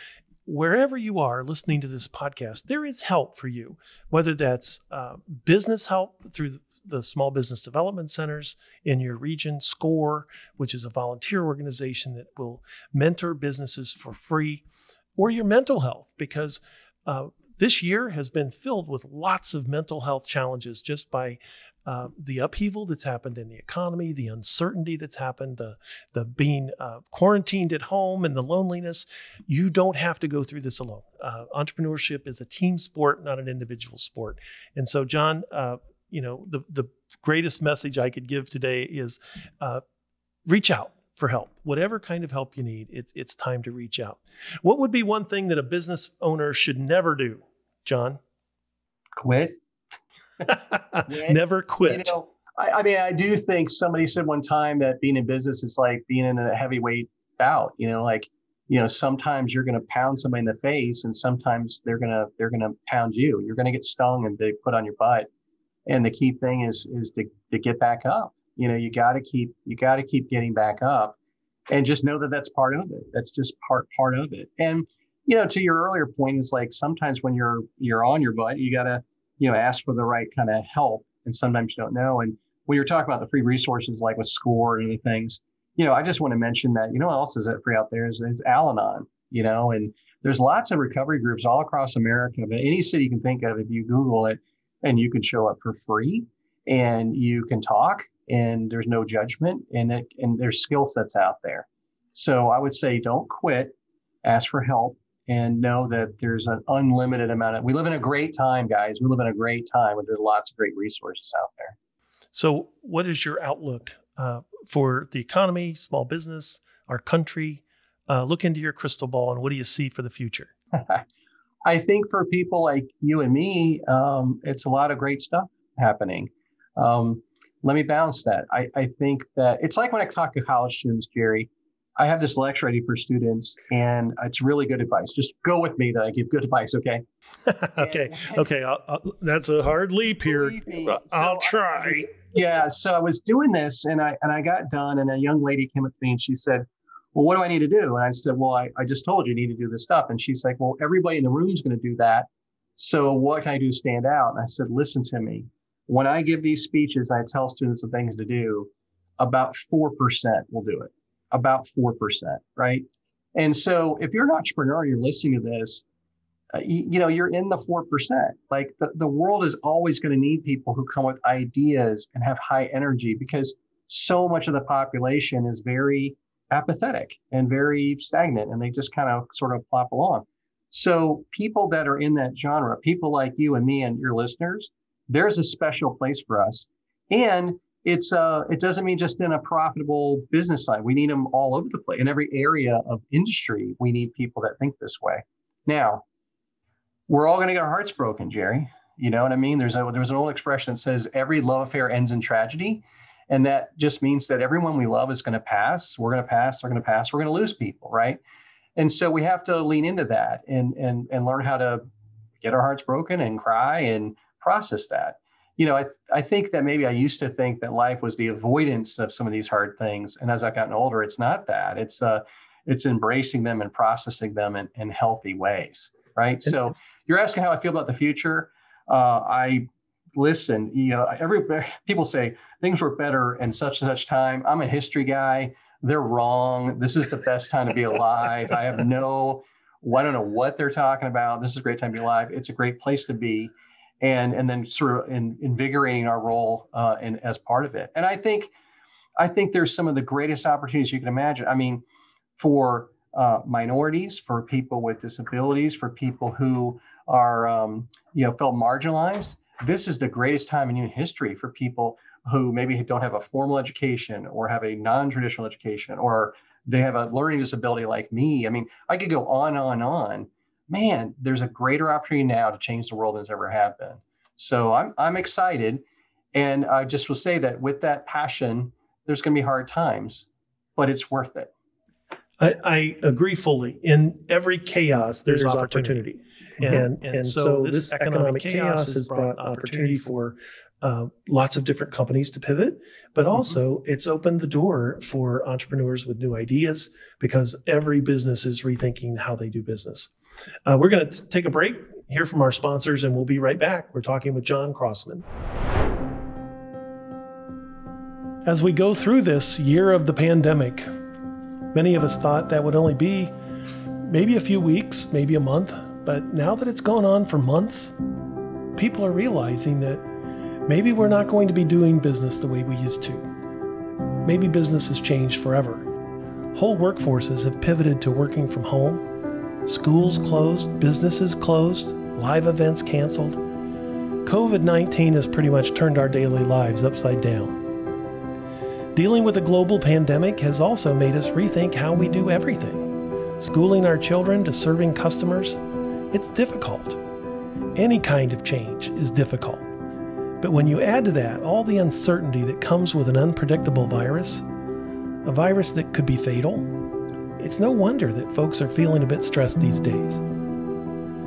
S1: wherever you are listening to this podcast, there is help for you, whether that's uh, business help through the small business development centers in your region, SCORE, which is a volunteer organization that will mentor businesses for free, or your mental health, because uh, this year has been filled with lots of mental health challenges just by uh, the upheaval that's happened in the economy, the uncertainty that's happened, the the being uh, quarantined at home, and the loneliness. You don't have to go through this alone. Uh, entrepreneurship is a team sport, not an individual sport. And so, John, uh, you know, the the greatest message I could give today is uh, reach out for help. Whatever kind of help you need, it's it's time to reach out. What would be one thing that a business owner should never do, John?
S4: Quit.
S1: Never quit.
S4: You know, I, I mean, I do think somebody said one time that being in business is like being in a heavyweight bout. You know, like you know, sometimes you're going to pound somebody in the face, and sometimes they're gonna they're gonna pound you. You're going to get stung and they put on your butt. And the key thing is is to to get back up. You know, you got to keep you got to keep getting back up, and just know that that's part of it. That's just part part of it. And you know, to your earlier point is like sometimes when you're you're on your butt, you got to you know ask for the right kind of help, and sometimes you don't know. And when you're talking about the free resources like with SCORE and other things, you know, I just want to mention that, you know, what else is it free out there is, is Al Anon, you know, and there's lots of recovery groups all across America, but any city you can think of, if you Google it and you can show up for free and you can talk and there's no judgment and it, and there's skill sets out there. So I would say don't quit, ask for help and know that there's an unlimited amount of, we live in a great time, guys. We live in a great time and there's lots of great resources out there.
S1: So, what is your outlook uh, for the economy, small business, our country? Uh, look into your crystal ball and what do you see for the future? *laughs*
S4: I think for people like you and me, um, it's a lot of great stuff happening. Um, let me balance that. I, I think that it's like when I talk to college students, Jerry. I have this lecture ready for students, and it's really good advice. Just go with me that I give good advice, okay? *laughs*
S1: okay, and, okay. I'll, I'll, that's a hard leap here. Uh, I'll so try.
S4: I, yeah. So I was doing this, and I and I got done, and a young lady came up to me, and she said, "Well, what do I need to do?" And I said, "Well, I, I just told you, you need to do this stuff." And she's like, "Well, everybody in the room is going to do that. So what can I do to stand out?" And I said, "Listen to me. When I give these speeches, I tell students the things to do. About four percent will do it." About 4%, right? And so if you're an entrepreneur, you're listening to this, uh, you, you, know, you're in the 4%. Like the, the world is always going to need people who come with ideas and have high energy because so much of the population is very apathetic and very stagnant and they just kind of sort of plop along. So people that are in that genre, people like you and me and your listeners, there's a special place for us. And it's uh, it doesn't mean just in a profitable business side. We need them all over the place in every area of industry. We need people that think this way. Now, we're all going to get our hearts broken, Jerry. You know what I mean? There's a there's an old expression that says every love affair ends in tragedy, and that just means that everyone we love is going to pass. We're going to pass. They're going to pass. We're going to lose people, right? And so we have to lean into that and and and learn how to get our hearts broken and cry and process that you know, I, I think that maybe I used to think that life was the avoidance of some of these hard things. And as I've gotten older, it's not that. It's uh, it's embracing them and processing them in, in healthy ways. Right. So you're asking how I feel about the future. Uh, I listen, you know, every *laughs* people say things were better in such and such time. I'm a history guy. They're wrong. This is the best time to be alive. I have no, well, I don't know what they're talking about. This is a great time to be alive. It's a great place to be and and then sort of in, invigorating our role uh, in, as part of it. And I think I think there's some of the greatest opportunities you can imagine. I mean, for uh, minorities, for people with disabilities, for people who are um, you know felt marginalized. This is the greatest time in human history for people who maybe don't have a formal education or have a non-traditional education or they have a learning disability like me. I mean, I could go on and on and on man, there's a greater opportunity now to change the world than there's ever have been. So I'm I'm excited, and I just will say that with that passion, there's going to be hard times, but it's worth it.
S1: I, I agree fully. In every chaos, there's, there's opportunity. opportunity. And, and, and so this economic chaos has brought opportunity for uh, lots of different companies to pivot, but mm-hmm. also mm-hmm. it's opened the door for entrepreneurs with new ideas because every business is rethinking how they do business. Uh, we're going to take a break, hear from our sponsors, and we'll be right back. We're talking with John Crossman. As we go through this year of the pandemic, many of us thought that would only be maybe a few weeks, maybe a month, but now that it's gone on for months, people are realizing that maybe we're not going to be doing business the way we used to. Maybe business has changed forever. Whole workforces have pivoted to working from home Schools closed, businesses closed, live events canceled. COVID 19 has pretty much turned our daily lives upside down. Dealing with a global pandemic has also made us rethink how we do everything. Schooling our children to serving customers, it's difficult. Any kind of change is difficult. But when you add to that all the uncertainty that comes with an unpredictable virus, a virus that could be fatal, it's no wonder that folks are feeling a bit stressed these days.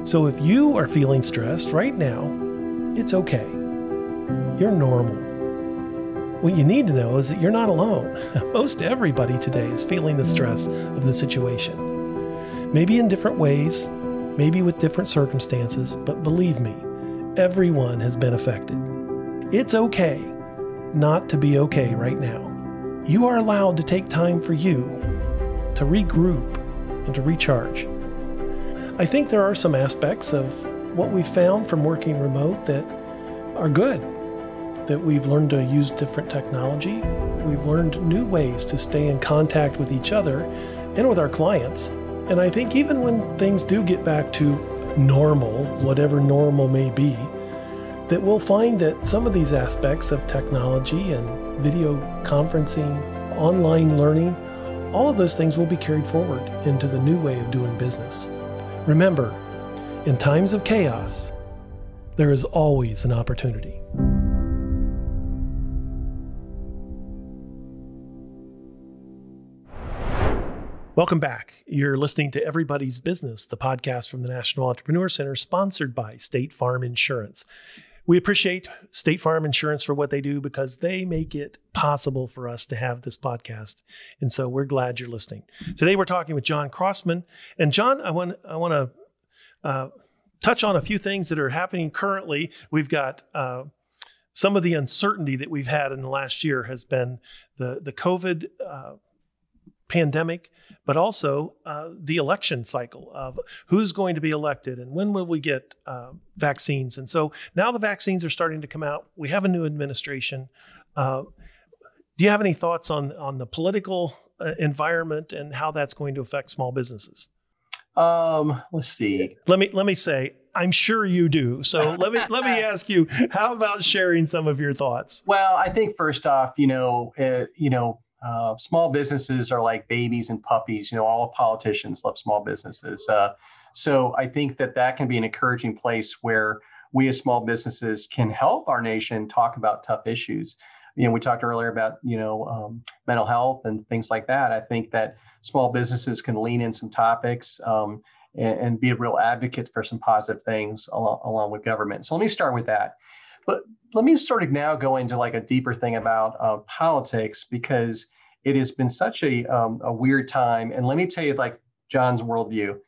S1: So if you are feeling stressed right now, it's okay. You're normal. What you need to know is that you're not alone. *laughs* Most everybody today is feeling the stress of the situation. Maybe in different ways, maybe with different circumstances, but believe me, everyone has been affected. It's okay not to be okay right now. You are allowed to take time for you to regroup and to recharge. I think there are some aspects of what we've found from working remote that are good. That we've learned to use different technology. We've learned new ways to stay in contact with each other and with our clients. And I think even when things do get back to normal, whatever normal may be, that we'll find that some of these aspects of technology and video conferencing, online learning, all of those things will be carried forward into the new way of doing business. Remember, in times of chaos, there is always an opportunity. Welcome back. You're listening to Everybody's Business, the podcast from the National Entrepreneur Center, sponsored by State Farm Insurance. We appreciate State Farm Insurance for what they do because they make it possible for us to have this podcast. And so we're glad you're listening. Today we're talking with John Crossman. And John, I want I want to uh, touch on a few things that are happening currently. We've got uh, some of the uncertainty that we've had in the last year has been the the COVID uh, pandemic, but also uh, the election cycle of who's going to be elected and when will we get uh, vaccines. And so now the vaccines are starting to come out. We have a new administration. Uh, do you have any thoughts on on the political uh, environment and how that's going to affect small businesses?
S4: Um, let's see.
S1: Let me let me say I'm sure you do. So let me let me *laughs* ask you, how about sharing some of your thoughts?
S4: Well, I think first off, you know, uh, you know, uh, small businesses are like babies and puppies. You know, all politicians love small businesses. Uh, so I think that that can be an encouraging place where we as small businesses can help our nation talk about tough issues. You know, we talked earlier about you know um, mental health and things like that. I think that small businesses can lean in some topics um, and, and, be real advocates for some positive things along, along with government. So let me start with that. But let me sort of now go into like a deeper thing about uh, politics because it has been such a, um, a weird time. And let me tell you, like John's worldview.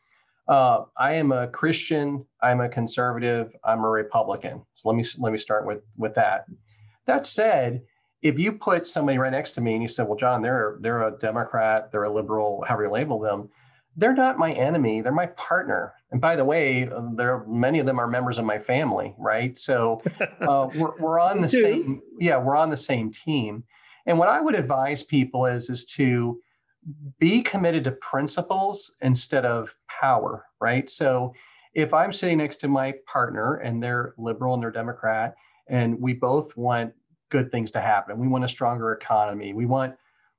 S4: Uh, I am a Christian. I'm a conservative. I'm a Republican. So let me let me start with with that. That said, if you put somebody right next to me and you said, "Well, John, they're they're a Democrat, they're a liberal, however you label them," they're not my enemy. They're my partner. And by the way, there many of them are members of my family, right? So *laughs* uh, we're we're on the same yeah we're on the same team. And what I would advise people is is to be committed to principles instead of power, right? So if I'm sitting next to my partner and they're liberal and they're Democrat, and we both want good things to happen, we want a stronger economy, we want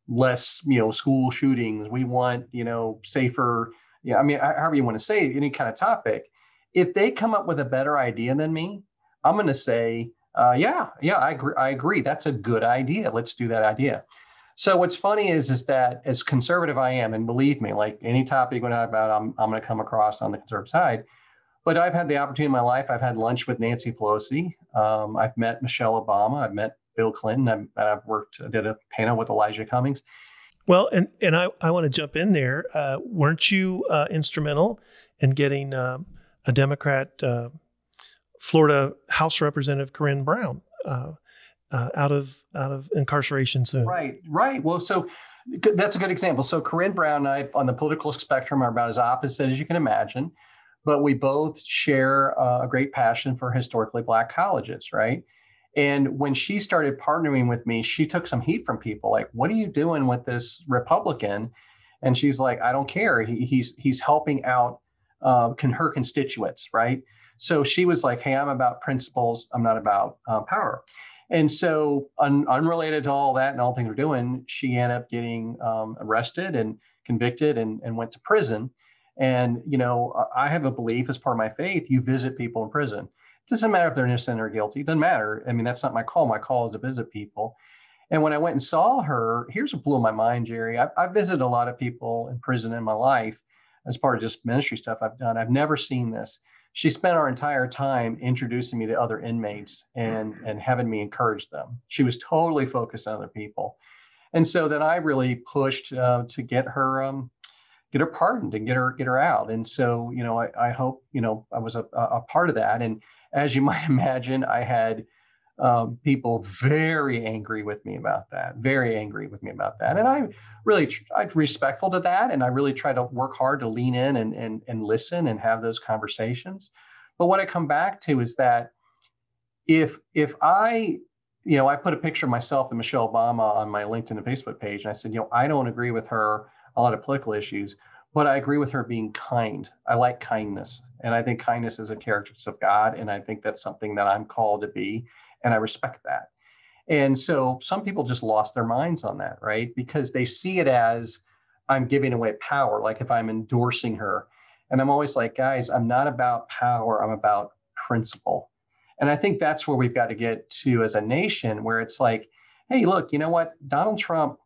S4: less, you know, school shootings, we want, you know, safer, yeah, I mean, however you want to say it, any kind of topic. If they come up with a better idea than me, I'm going to say, uh, yeah, yeah, I agree. I agree. That's a good idea. Let's do that idea. So what's funny is is that as conservative I am, and believe me, like any topic we talk about, I'm I'm going to come across on the conservative side. But I've had the opportunity in my life. I've had lunch with Nancy Pelosi. Um, I've met Michelle Obama. I've met Bill Clinton. I've, I've worked, I did a panel with Elijah Cummings.
S1: Well, and and I, I want to jump in there. Uh, weren't you uh, instrumental in getting uh, a Democrat, uh, Florida House Representative Corrine Brown uh, uh, out of out of incarceration soon?
S4: Right, right. Well, so that's a good example. So Corrine Brown and I, on the political spectrum, are about as opposite as you can imagine, but we both share a great passion for historically black colleges, right? And when she started partnering with me, she took some heat from people like, "What are you doing with this Republican?" And she's like, "I don't care. He, he's he's helping out uh, can her constituents, right?" So she was like, "Hey, I'm about principles. I'm not about uh, power." And so, un- unrelated to all that and all things we're doing, she ended up getting um, arrested and convicted and, and went to prison. And you know, I have a belief as part of my faith, you visit people in prison doesn't matter if they're innocent or guilty. It doesn't matter. I mean, that's not my call. My call is to visit people. And when I went and saw her, here's what blew my mind, Jerry. I, I visited a lot of people in prison in my life as part of just ministry stuff I've done. I've never seen this. She spent our entire time introducing me to other inmates and, and having me encourage them. She was totally focused on other people. And so then I really pushed uh, to get her um, get her pardoned and get her get her out. And so you know I, I hope you know I was a, a part of that. And as you *laughs* might imagine, I had um, people very angry with me about that, very angry with me about that. And I really, I'm respectful to that. And I really try to work hard to lean in and, and, and listen and have those conversations. But what I come back to is that if, if I, you know, I put a picture of myself and Michelle Obama on my LinkedIn and Facebook page, and I said, you know, I don't agree with her a lot of political issues, but I agree with her being kind. I like kindness. And I think kindness is a characteristic of God. And I think that's something that I'm called to be and I respect that. And so some people just lost their minds on that, right? Because they see it as I'm giving away power, like if I'm endorsing her. And I'm always like, guys, I'm not about power, I'm about principle. And I think that's where we've got to get to as a nation, where it's like, hey, look, you know what? Donald Trump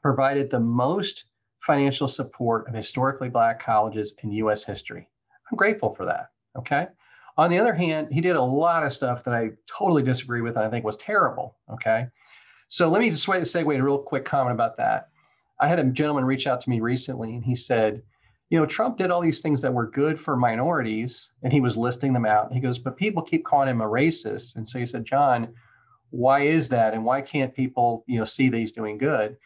S4: provided the most financial support of historically Black colleges in US history. I'm grateful for that. Okay. On the other hand, he did a lot of stuff that I totally disagree with and I think was terrible. Okay. So let me just segue a real quick comment about that. I had a gentleman reach out to me recently and he said, you know, Trump did all these things that were good for minorities and he was listing them out. He goes, but people keep calling him a racist. And so he said, John, why is that? And why can't people, you know, see that he's doing good?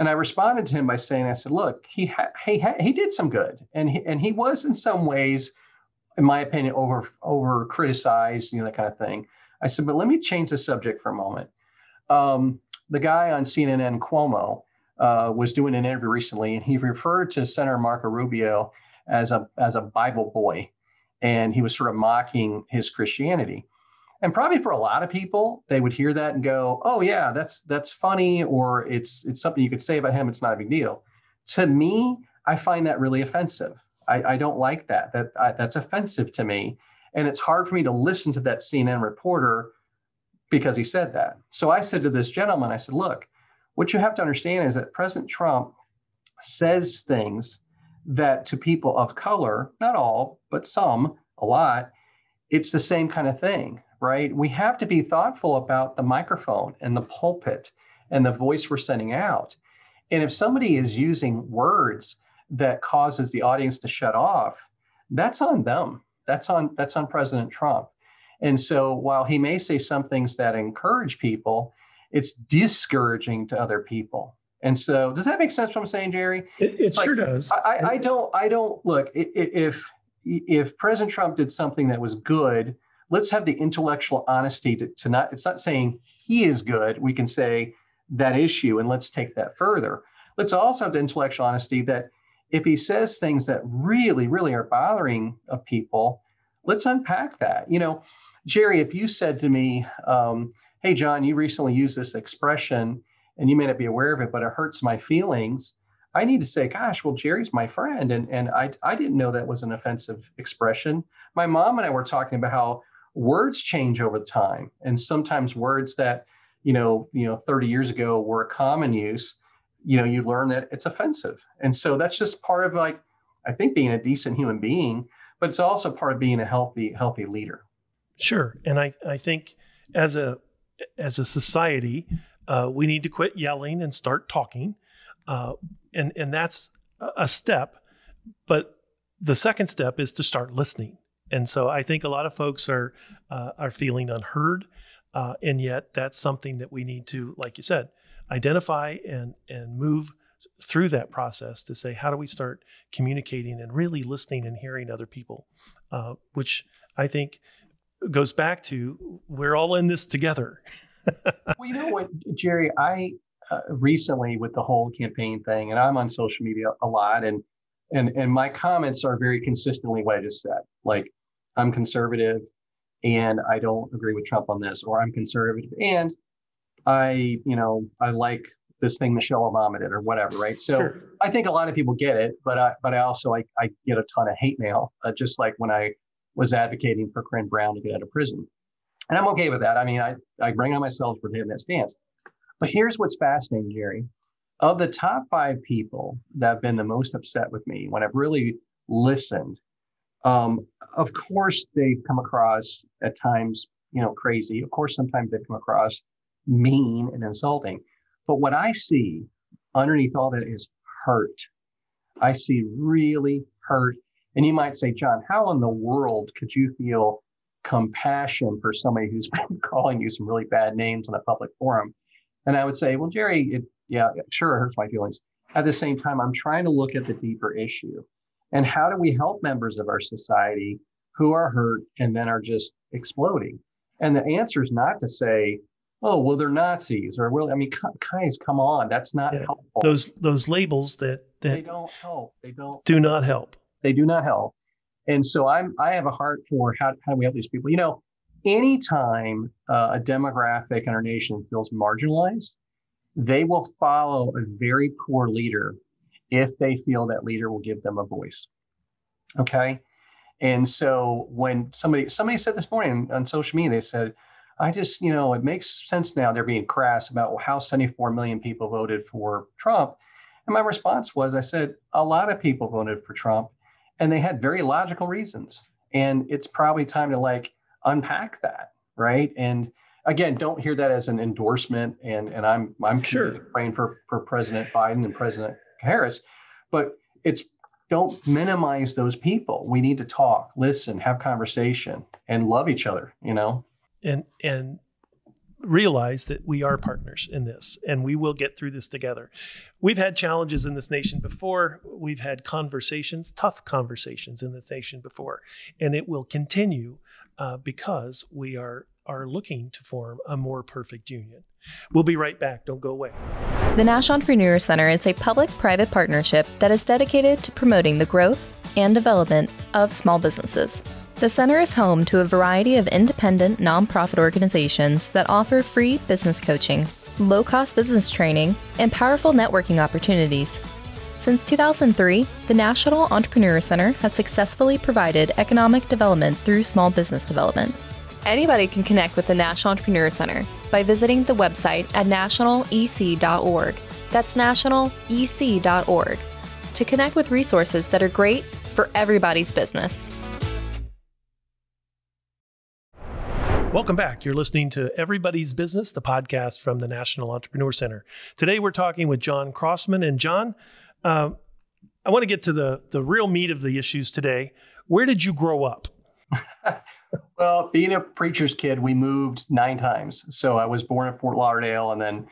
S4: And I responded to him by saying, I said, look, he ha- he ha- he did some good, and he, and he was in some ways in my opinion, over over criticized, you know, that kind of thing. I said, but let me change the subject for a moment. Um, the guy on CNN, Cuomo, uh, was doing an interview recently, and he referred to Senator Marco Rubio as a as a Bible boy, and he was sort of mocking his Christianity. And probably for a lot of people, they would hear that and go, "Oh yeah, that's that's funny," or "It's it's something you could say about him. It's not a big deal." To me, I find that really offensive. I, I don't like that. That I, that's offensive to me, and it's hard for me to listen to that CNN reporter because he said that. So I said to this gentleman, I said, "Look, what you have to understand is that President Trump says things that to people of color, not all, but some, a lot, it's the same kind of thing, right? We have to be thoughtful about the microphone and the pulpit and the voice we're sending out. And if somebody is using words that causes the audience to shut off, that's on them. That's on that's on President Trump. And so while he may say some things that encourage people, it's discouraging to other people. And so does that make sense what I'm saying, Jerry?
S1: It, it sure does.
S4: I, I, don't I don't look if if President Trump did something that was good, let's have the intellectual honesty to, to not it's not saying he is good. We can say that issue and let's take that further. Let's also have the intellectual honesty that if he says things that really, really are bothering of people, let's unpack that. You know, Jerry, if you said to me, um, "Hey, John, you recently used this expression, and you may not be aware of it, but it hurts my feelings," I need to say, "Gosh, well, Jerry's my friend, and and I I didn't know that was an offensive expression." My mom and I were talking about how words change over time, and sometimes words that you know you know 30 years ago were a common use you know you learn that it's offensive. And so that's just part of like i think being a decent human being but it's also part of being a healthy healthy leader.
S1: Sure. And i i think as a as a society uh, we need to quit yelling and start talking uh, and and that's a step. But the second step is to start listening and so i think a lot of folks are uh, are feeling unheard uh, and yet that's something that we need to like you said identify and and move through that process to say how do we start communicating and really listening and hearing other people? Uh, which i think goes back to we're all in this together. *laughs*
S4: Well you know what jerry i uh, recently with the whole campaign thing and i'm on social media a lot and and and my comments are very consistently what i just said. Like i'm conservative and i don't agree with trump on this or i'm conservative and I, you know, I like this thing Michelle Obama did or whatever, right? So sure. I think a lot of people get it, but I, but I also I, I get a ton of hate mail, uh, just like when I was advocating for Corrine Brown to get out of prison. And I'm okay with that. I mean, I, I bring on myself for taking that stance. But here's what's fascinating, Jerry. Of the top five people that have been the most upset with me when I've really listened, um, of course, they've come across at times, you know, crazy. Of course, sometimes they've come across mean and insulting. But what I see underneath all that is hurt. I see really hurt. And you might say, John, how in the world could you feel compassion for somebody who's *laughs* been calling you some really bad names in a public forum? And I would say, well, Jerry, it, yeah, sure, it hurts my feelings. At the same time, I'm trying to look at the deeper issue. And how do we help members of our society who are hurt and then are just exploding? And the answer is not to say, oh, well, they're Nazis or well, I mean, guys, come on, that's not yeah. helpful.
S1: Those those labels that that
S4: they don't help. They don't
S1: do not help.
S4: They do not help. And so I'm I have a heart for how how do we help these people? You know, anytime uh, a demographic in our nation feels marginalized, they will follow a very poor leader if they feel that leader will give them a voice. Okay. And so when somebody somebody said this morning on social media, they said, I just, you know, it makes sense now they're being crass about how 74 million people voted for Trump. And my response was, I said, a lot of people voted for Trump and they had very logical reasons. And it's probably time to like unpack that, right? And again, don't hear that as an endorsement. And and I'm I'm
S1: sure
S4: praying for for President Biden and President Harris, but it's don't minimize those people. We need to talk, listen, have conversation, and love each other. You know,
S1: and and realize that we are partners in this and we will get through this together. We've had challenges in this nation before. We've had conversations, tough conversations in this nation before, and it will continue uh, because we are are looking to form a more perfect union. We'll be right back. Don't go away.
S2: The Nash Entrepreneur Center is a public private partnership that is dedicated to promoting the growth and development of small businesses. The center is home to a variety of independent nonprofit organizations that offer free business coaching, low cost business training, and powerful networking opportunities. Since 2003, the National Entrepreneur Center has successfully provided economic development through small business development. Anybody can connect with the National Entrepreneur Center by visiting the website at nationalec.org. That's nationalec.org to connect with resources that are great for everybody's business.
S1: Welcome back. You're listening to Everybody's Business, the podcast from the National Entrepreneur Center. Today we're talking with John Crossman. And John, uh, I want to get to the, the real meat of the issues today. Where did you grow up? *laughs*
S4: well, being a preacher's kid, we moved nine times. So I was born at Fort Lauderdale and then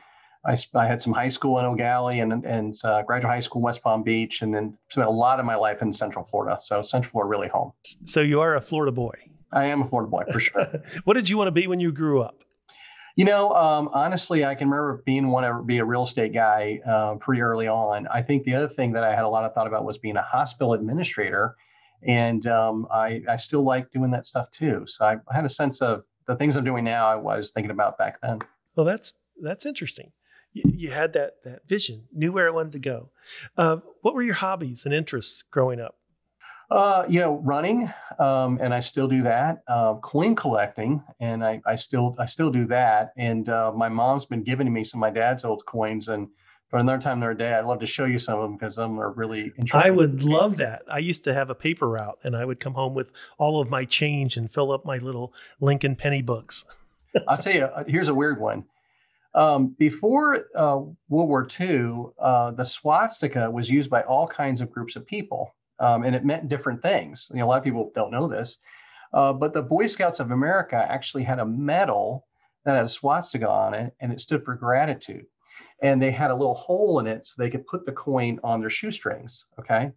S4: I, I had some high school in Gallie and, and uh, graduate high school in West Palm Beach, and then spent a lot of my life in Central Florida. So Central Florida really home.
S1: So you are a Florida boy.
S4: I am a Florida boy for sure. *laughs*
S1: what did you want to be when you grew up?
S4: You know, um, honestly, I can remember being want to be a real estate guy uh, pretty early on. I think the other thing that I had a lot of thought about was being a hospital administrator, and um, I, I still like doing that stuff too. So I, I had a sense of the things I'm doing now. I was thinking about back then.
S1: Well, that's that's interesting. You, you had that that vision, knew where it wanted to go. Uh, what were your hobbies and interests growing up?
S4: Uh, you know, running, um, and I still do that. Uh, coin collecting, and I, I still I still do that. And uh, my mom's been giving me some of my dad's old coins, and for another time another day, I'd love to show you some of them because some are really interesting.
S1: I would love that. I used to have a paper route, and I would come home with all of my change and fill up my little Lincoln penny books. *laughs*
S4: I'll tell you. Uh, here's a weird one. Um, before uh, World War II, uh, the swastika was used by all kinds of groups of people um, and it meant different things. You know, a lot of people don't know this, uh, but the Boy Scouts of America actually had a medal that had a swastika on it, and it stood for gratitude. And they had a little hole in it so they could put the coin on their shoestrings. Okay,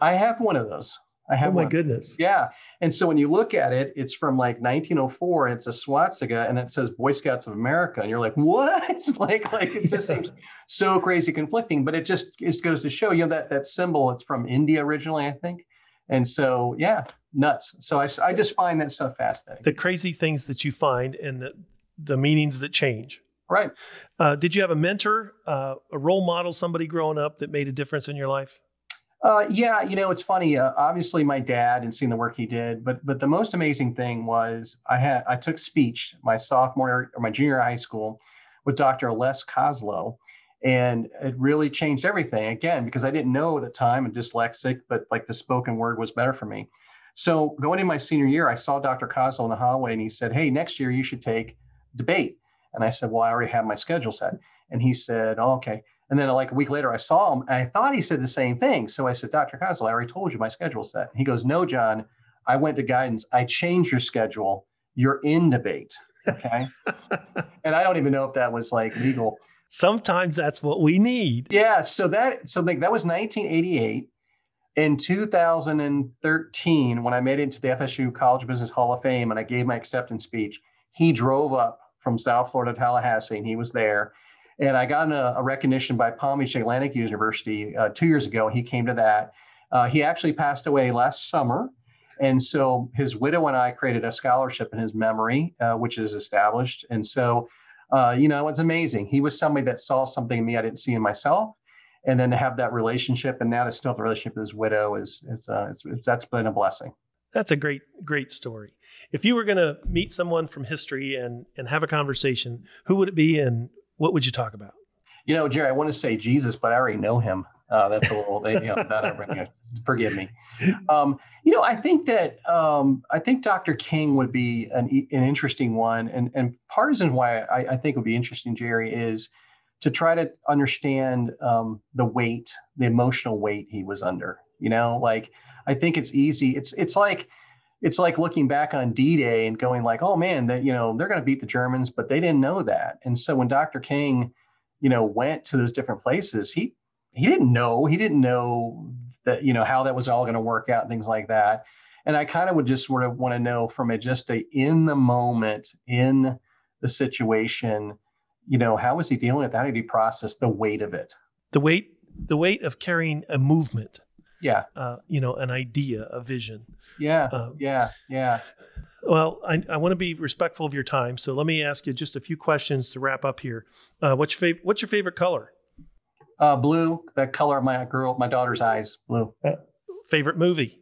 S4: I have one of those. I have.
S1: Oh my
S4: one.
S1: goodness.
S4: Yeah, and so when you look at it, it's from like 1904, and it's a swastika, and it says Boy Scouts of America, and you're like, what? *laughs* It's like, like it just seems so crazy conflicting, but it just it goes to show you know that that symbol. It's from India originally, I think, and so yeah, nuts. So I I just find that stuff fascinating.
S1: The crazy things that you find and the the meanings that change.
S4: Right.
S1: Uh, did you have a mentor, uh, a role model, somebody growing up that made a difference in your life?
S4: Uh, yeah, you know, it's funny. Uh, obviously, my dad and seeing the work he did, but but the most amazing thing was I had I took speech my sophomore or my junior high school with Dr. Les Coslow, and it really changed everything. Again, because I didn't know at the time, I'm dyslexic, but like the spoken word was better for me. So going in my senior year, I saw Dr. Coslow in the hallway, and he said, "Hey, next year you should take debate." And I said, "Well, I already have my schedule set." And he said, oh, "Okay." And then like a week later, I saw him and I thought he said the same thing. So I said, Dr. Koslow, I already told you my schedule set. He goes, No, John, I went to guidance. I changed your schedule. You're in debate. Okay. *laughs* and I don't even know if that was like legal.
S1: Sometimes that's what we need.
S4: Yeah. So that so like that was 1988. In 2013, when I made it into the FSU College Business Hall of Fame and I gave my acceptance speech, he drove up from South Florida, Tallahassee, and he was there and I got a, a recognition by Palm Beach Atlantic University uh, two years ago. He came to that. Uh, he actually passed away last summer. And so his widow and I created a scholarship in his memory, uh, which is established. And so, uh, you know, it's amazing. He was somebody that saw something in me I didn't see in myself. And then to have that relationship and now to still have the relationship with his widow is, is uh, it's, it's, that's been a blessing.
S1: That's a great, great story. If you were going to meet someone from history and, and have a conversation, who would it be and what would you talk about?
S4: You know, Jerry, I want to say Jesus, but I already know him. Uh, that's a little, you know, not everybody, forgive me. Um, you know, I think that um, I think Dr. King would be an, an interesting one, and and part of why I, I think would be interesting, Jerry, is to try to understand um, the weight, the emotional weight he was under. You know, like I think it's easy. It's it's like it's like looking back on D-Day and going like, oh man, that you know they're going to beat the Germans, but they didn't know that. And so when Dr. King, you know, went to those different places, he he didn't know he didn't know that you know how that was all going to work out and things like that. And I kind of would just sort of want to know from a just a in the moment in the situation, you know, how was he dealing with that? How did he process the weight of it?
S1: The weight the weight of carrying a movement
S4: yeah.
S1: Uh, you know an idea a vision.
S4: Yeah um, yeah yeah.
S1: well i, I want to be respectful of your time so let me ask you just a few questions to wrap up here. Uh, what's your favorite what's your favorite color?
S4: Uh, blue the color of my girl my daughter's eyes blue. Uh,
S1: favorite movie?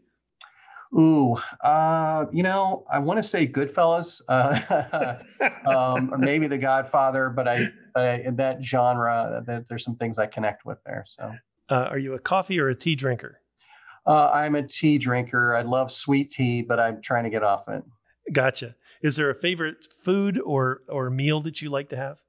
S4: Ooh, uh, you know, I want to say Goodfellas, uh, *laughs* um, or maybe The Godfather, but I, I that genre, that, there's some things I connect with there. So,
S1: uh, are you a coffee or a tea drinker?
S4: Uh, I'm a tea drinker. I love sweet tea, but I'm trying to get off it.
S1: Gotcha. Is there a favorite food or or meal that you like to have?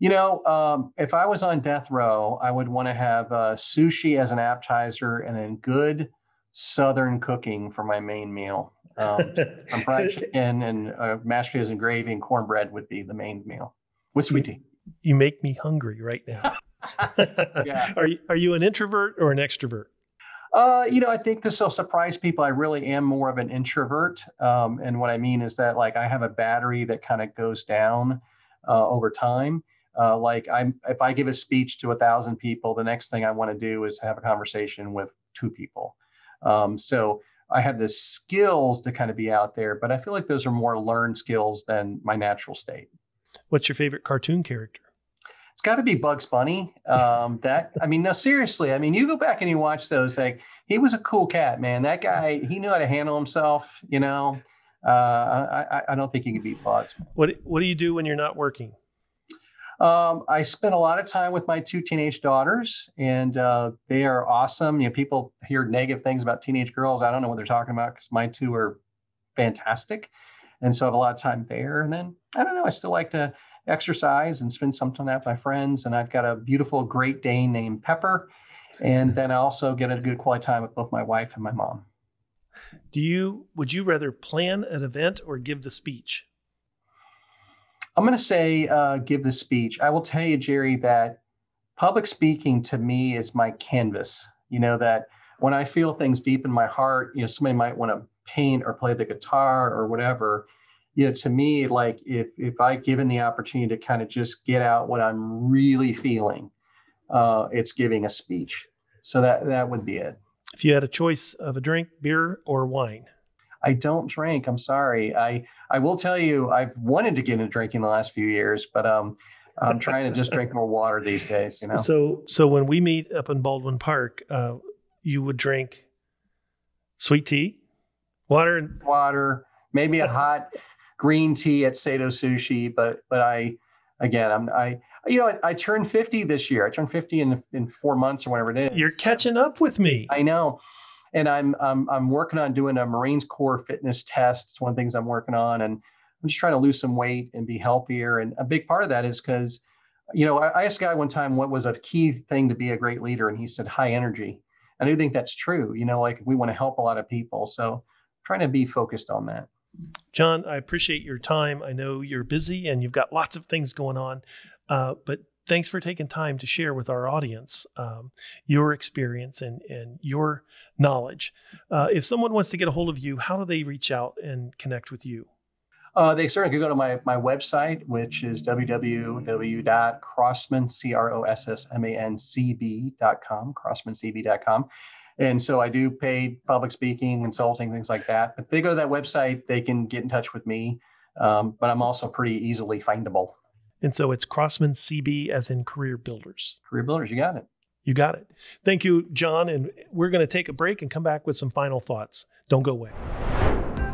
S4: You know, um, if I was on death row, I would want to have uh, sushi as an appetizer and then good Southern cooking for my main meal. Um, *laughs* fried chicken and uh, mashed potatoes and gravy and cornbread would be the main meal with sweet tea.
S1: You make me hungry right now. *laughs* yeah. *laughs* Are you, are you an introvert or an extrovert?
S4: Uh, you know, I think this will surprise people. I really am more of an introvert. Um, and what I mean is that, like, I have a battery that kind of goes down uh, over time. Uh, like, I'm if I give a speech to a thousand people, the next thing I want to do is have a conversation with two people. Um, so I have the skills to kind of be out there, but I feel like those are more learned skills than my natural state.
S1: What's your favorite cartoon character?
S4: It's got to be Bugs Bunny. Um, that I mean, no, seriously. I mean, you go back and you watch those. Like, he was a cool cat, man. That guy, he knew how to handle himself. You know, uh, I, I don't think he could beat Bugs.
S1: What What do you do when you're not working?
S4: Um, I spend a lot of time with my two teenage daughters, and uh, they are awesome. You know, people hear negative things about teenage girls. I don't know what they're talking about because my two are fantastic, and so I have a lot of time there. And then I don't know. I still like to exercise and spend some time with my friends. And I've got a beautiful Great Dane named Pepper. And then I also get a good quality time with both my wife and my mom.
S1: Do you would you rather plan an event or give the speech?
S4: I'm going to say uh, give the speech. I will tell you, Jerry, that public speaking to me is my canvas. You know that when I feel things deep in my heart, you know, somebody might want to paint or play the guitar or whatever you know, to me, like if if I given the opportunity to kind of just get out what I'm really feeling, uh, it's giving a speech. So that that would be it.
S1: If you had a choice of a drink, beer or wine,
S4: I don't drink. I'm sorry. I I will tell you, I've wanted to get into drinking the last few years, but um, I'm trying to just drink more water these days. You know.
S1: So so when we meet up in Baldwin Park, uh, you would drink sweet tea, water, and
S4: water, maybe a hot green tea at Seito Sushi. But but I again I'm I you know I, I turned 50 this year. I turned 50 in in four months or whatever it is.
S1: you're catching up with me.
S4: I know. And I'm I'm I'm working on doing a Marines Corps fitness test. It's one of the things I'm working on. And I'm just trying to lose some weight and be healthier. And a big part of that is because, you know, I, I asked a guy one time what was a key thing to be a great leader, and he said high energy. I do think that's true. You know, like we want to help a lot of people. So trying to be focused on that.
S1: John, I appreciate your time. I know you're busy and you've got lots of things going on, uh, but thanks for taking time to share with our audience um, your experience and, and your knowledge. Uh, if someone wants to get a hold of you, how do they reach out and connect with you?
S4: Uh, they certainly could go to my, my website, which is www.crossman, C-R-O-S-S-M-A-N-C-B.com, crossmancb.com. And so I do paid public speaking, consulting, things like that. If they go to that website, they can get in touch with me. Um, but I'm also pretty easily findable.
S1: And so it's Crossman CB as in career builders.
S4: Career builders, you got it.
S1: You got it. Thank you, John. And we're going to take a break and come back with some final thoughts. Don't go away.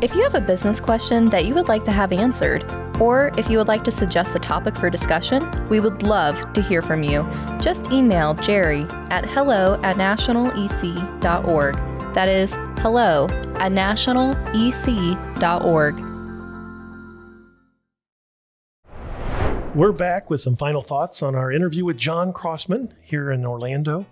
S2: If you have a business question that you would like to have answered, or if you would like to suggest a topic for discussion, we would love to hear from you. Just email Jerry at hello at nationalec.org. That is hello at nationalec.org.
S1: We're back with some final thoughts on our interview with John Crossman here in Orlando.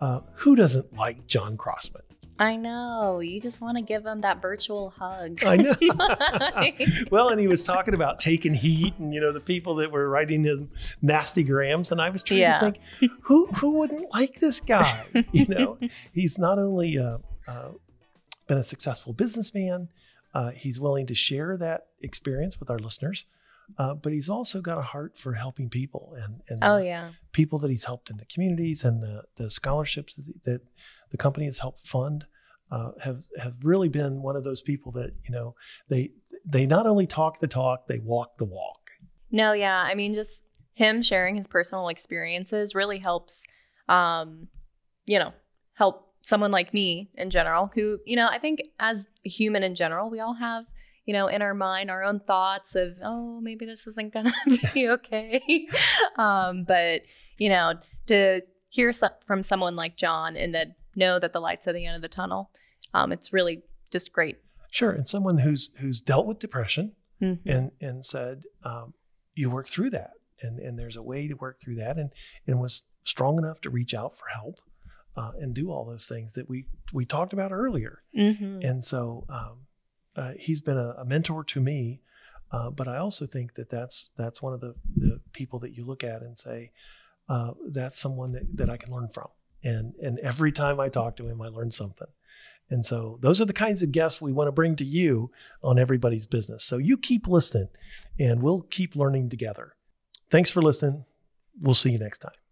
S1: Uh, who doesn't like John Crossman?
S2: I know. You just want to give him that virtual hug.
S1: I know. *laughs* *laughs* well, and he was talking about taking heat and you know the people that were writing his nasty grams, and I was trying
S2: Yeah.
S1: to think who who wouldn't like this guy? *laughs* You know, he's not only uh, uh, been a successful businessman, uh, he's willing to share that experience with our listeners, uh, but he's also got a heart for helping people and and
S2: oh, yeah.
S1: people that he's helped in the communities and the, the scholarships that, that the company has helped fund uh, have have really been one of those people that you know they they not only talk the talk they walk the walk
S2: No, yeah. I mean, just him sharing his personal experiences really helps, um, you know, help someone like me in general, who, you know, I think as a human in general, we all have, you know, in our mind our own thoughts of, oh, maybe this isn't to *laughs* be okay. *laughs* um, but, you know, to hear so- from someone like John and then know that the light's at the end of the tunnel, um, it's really just great.
S1: sure and someone who's who's dealt with depression
S2: Mhm.
S1: and and said um, you work through that and and there's a way to work through that and and was strong enough to reach out for help uh, and do all those things that we we talked about earlier
S2: Mhm.
S1: And so um, uh, he's been a, a mentor to me. Uh, but I also think that that's that's one of the, the people that you look at and say uh, that's someone that, that I can learn from. And and every time I talk to him, I learn something. And so those are the kinds of guests we want to bring to you on everybody's business. So you keep listening, and we'll keep learning together. Thanks for listening. We'll see you next time.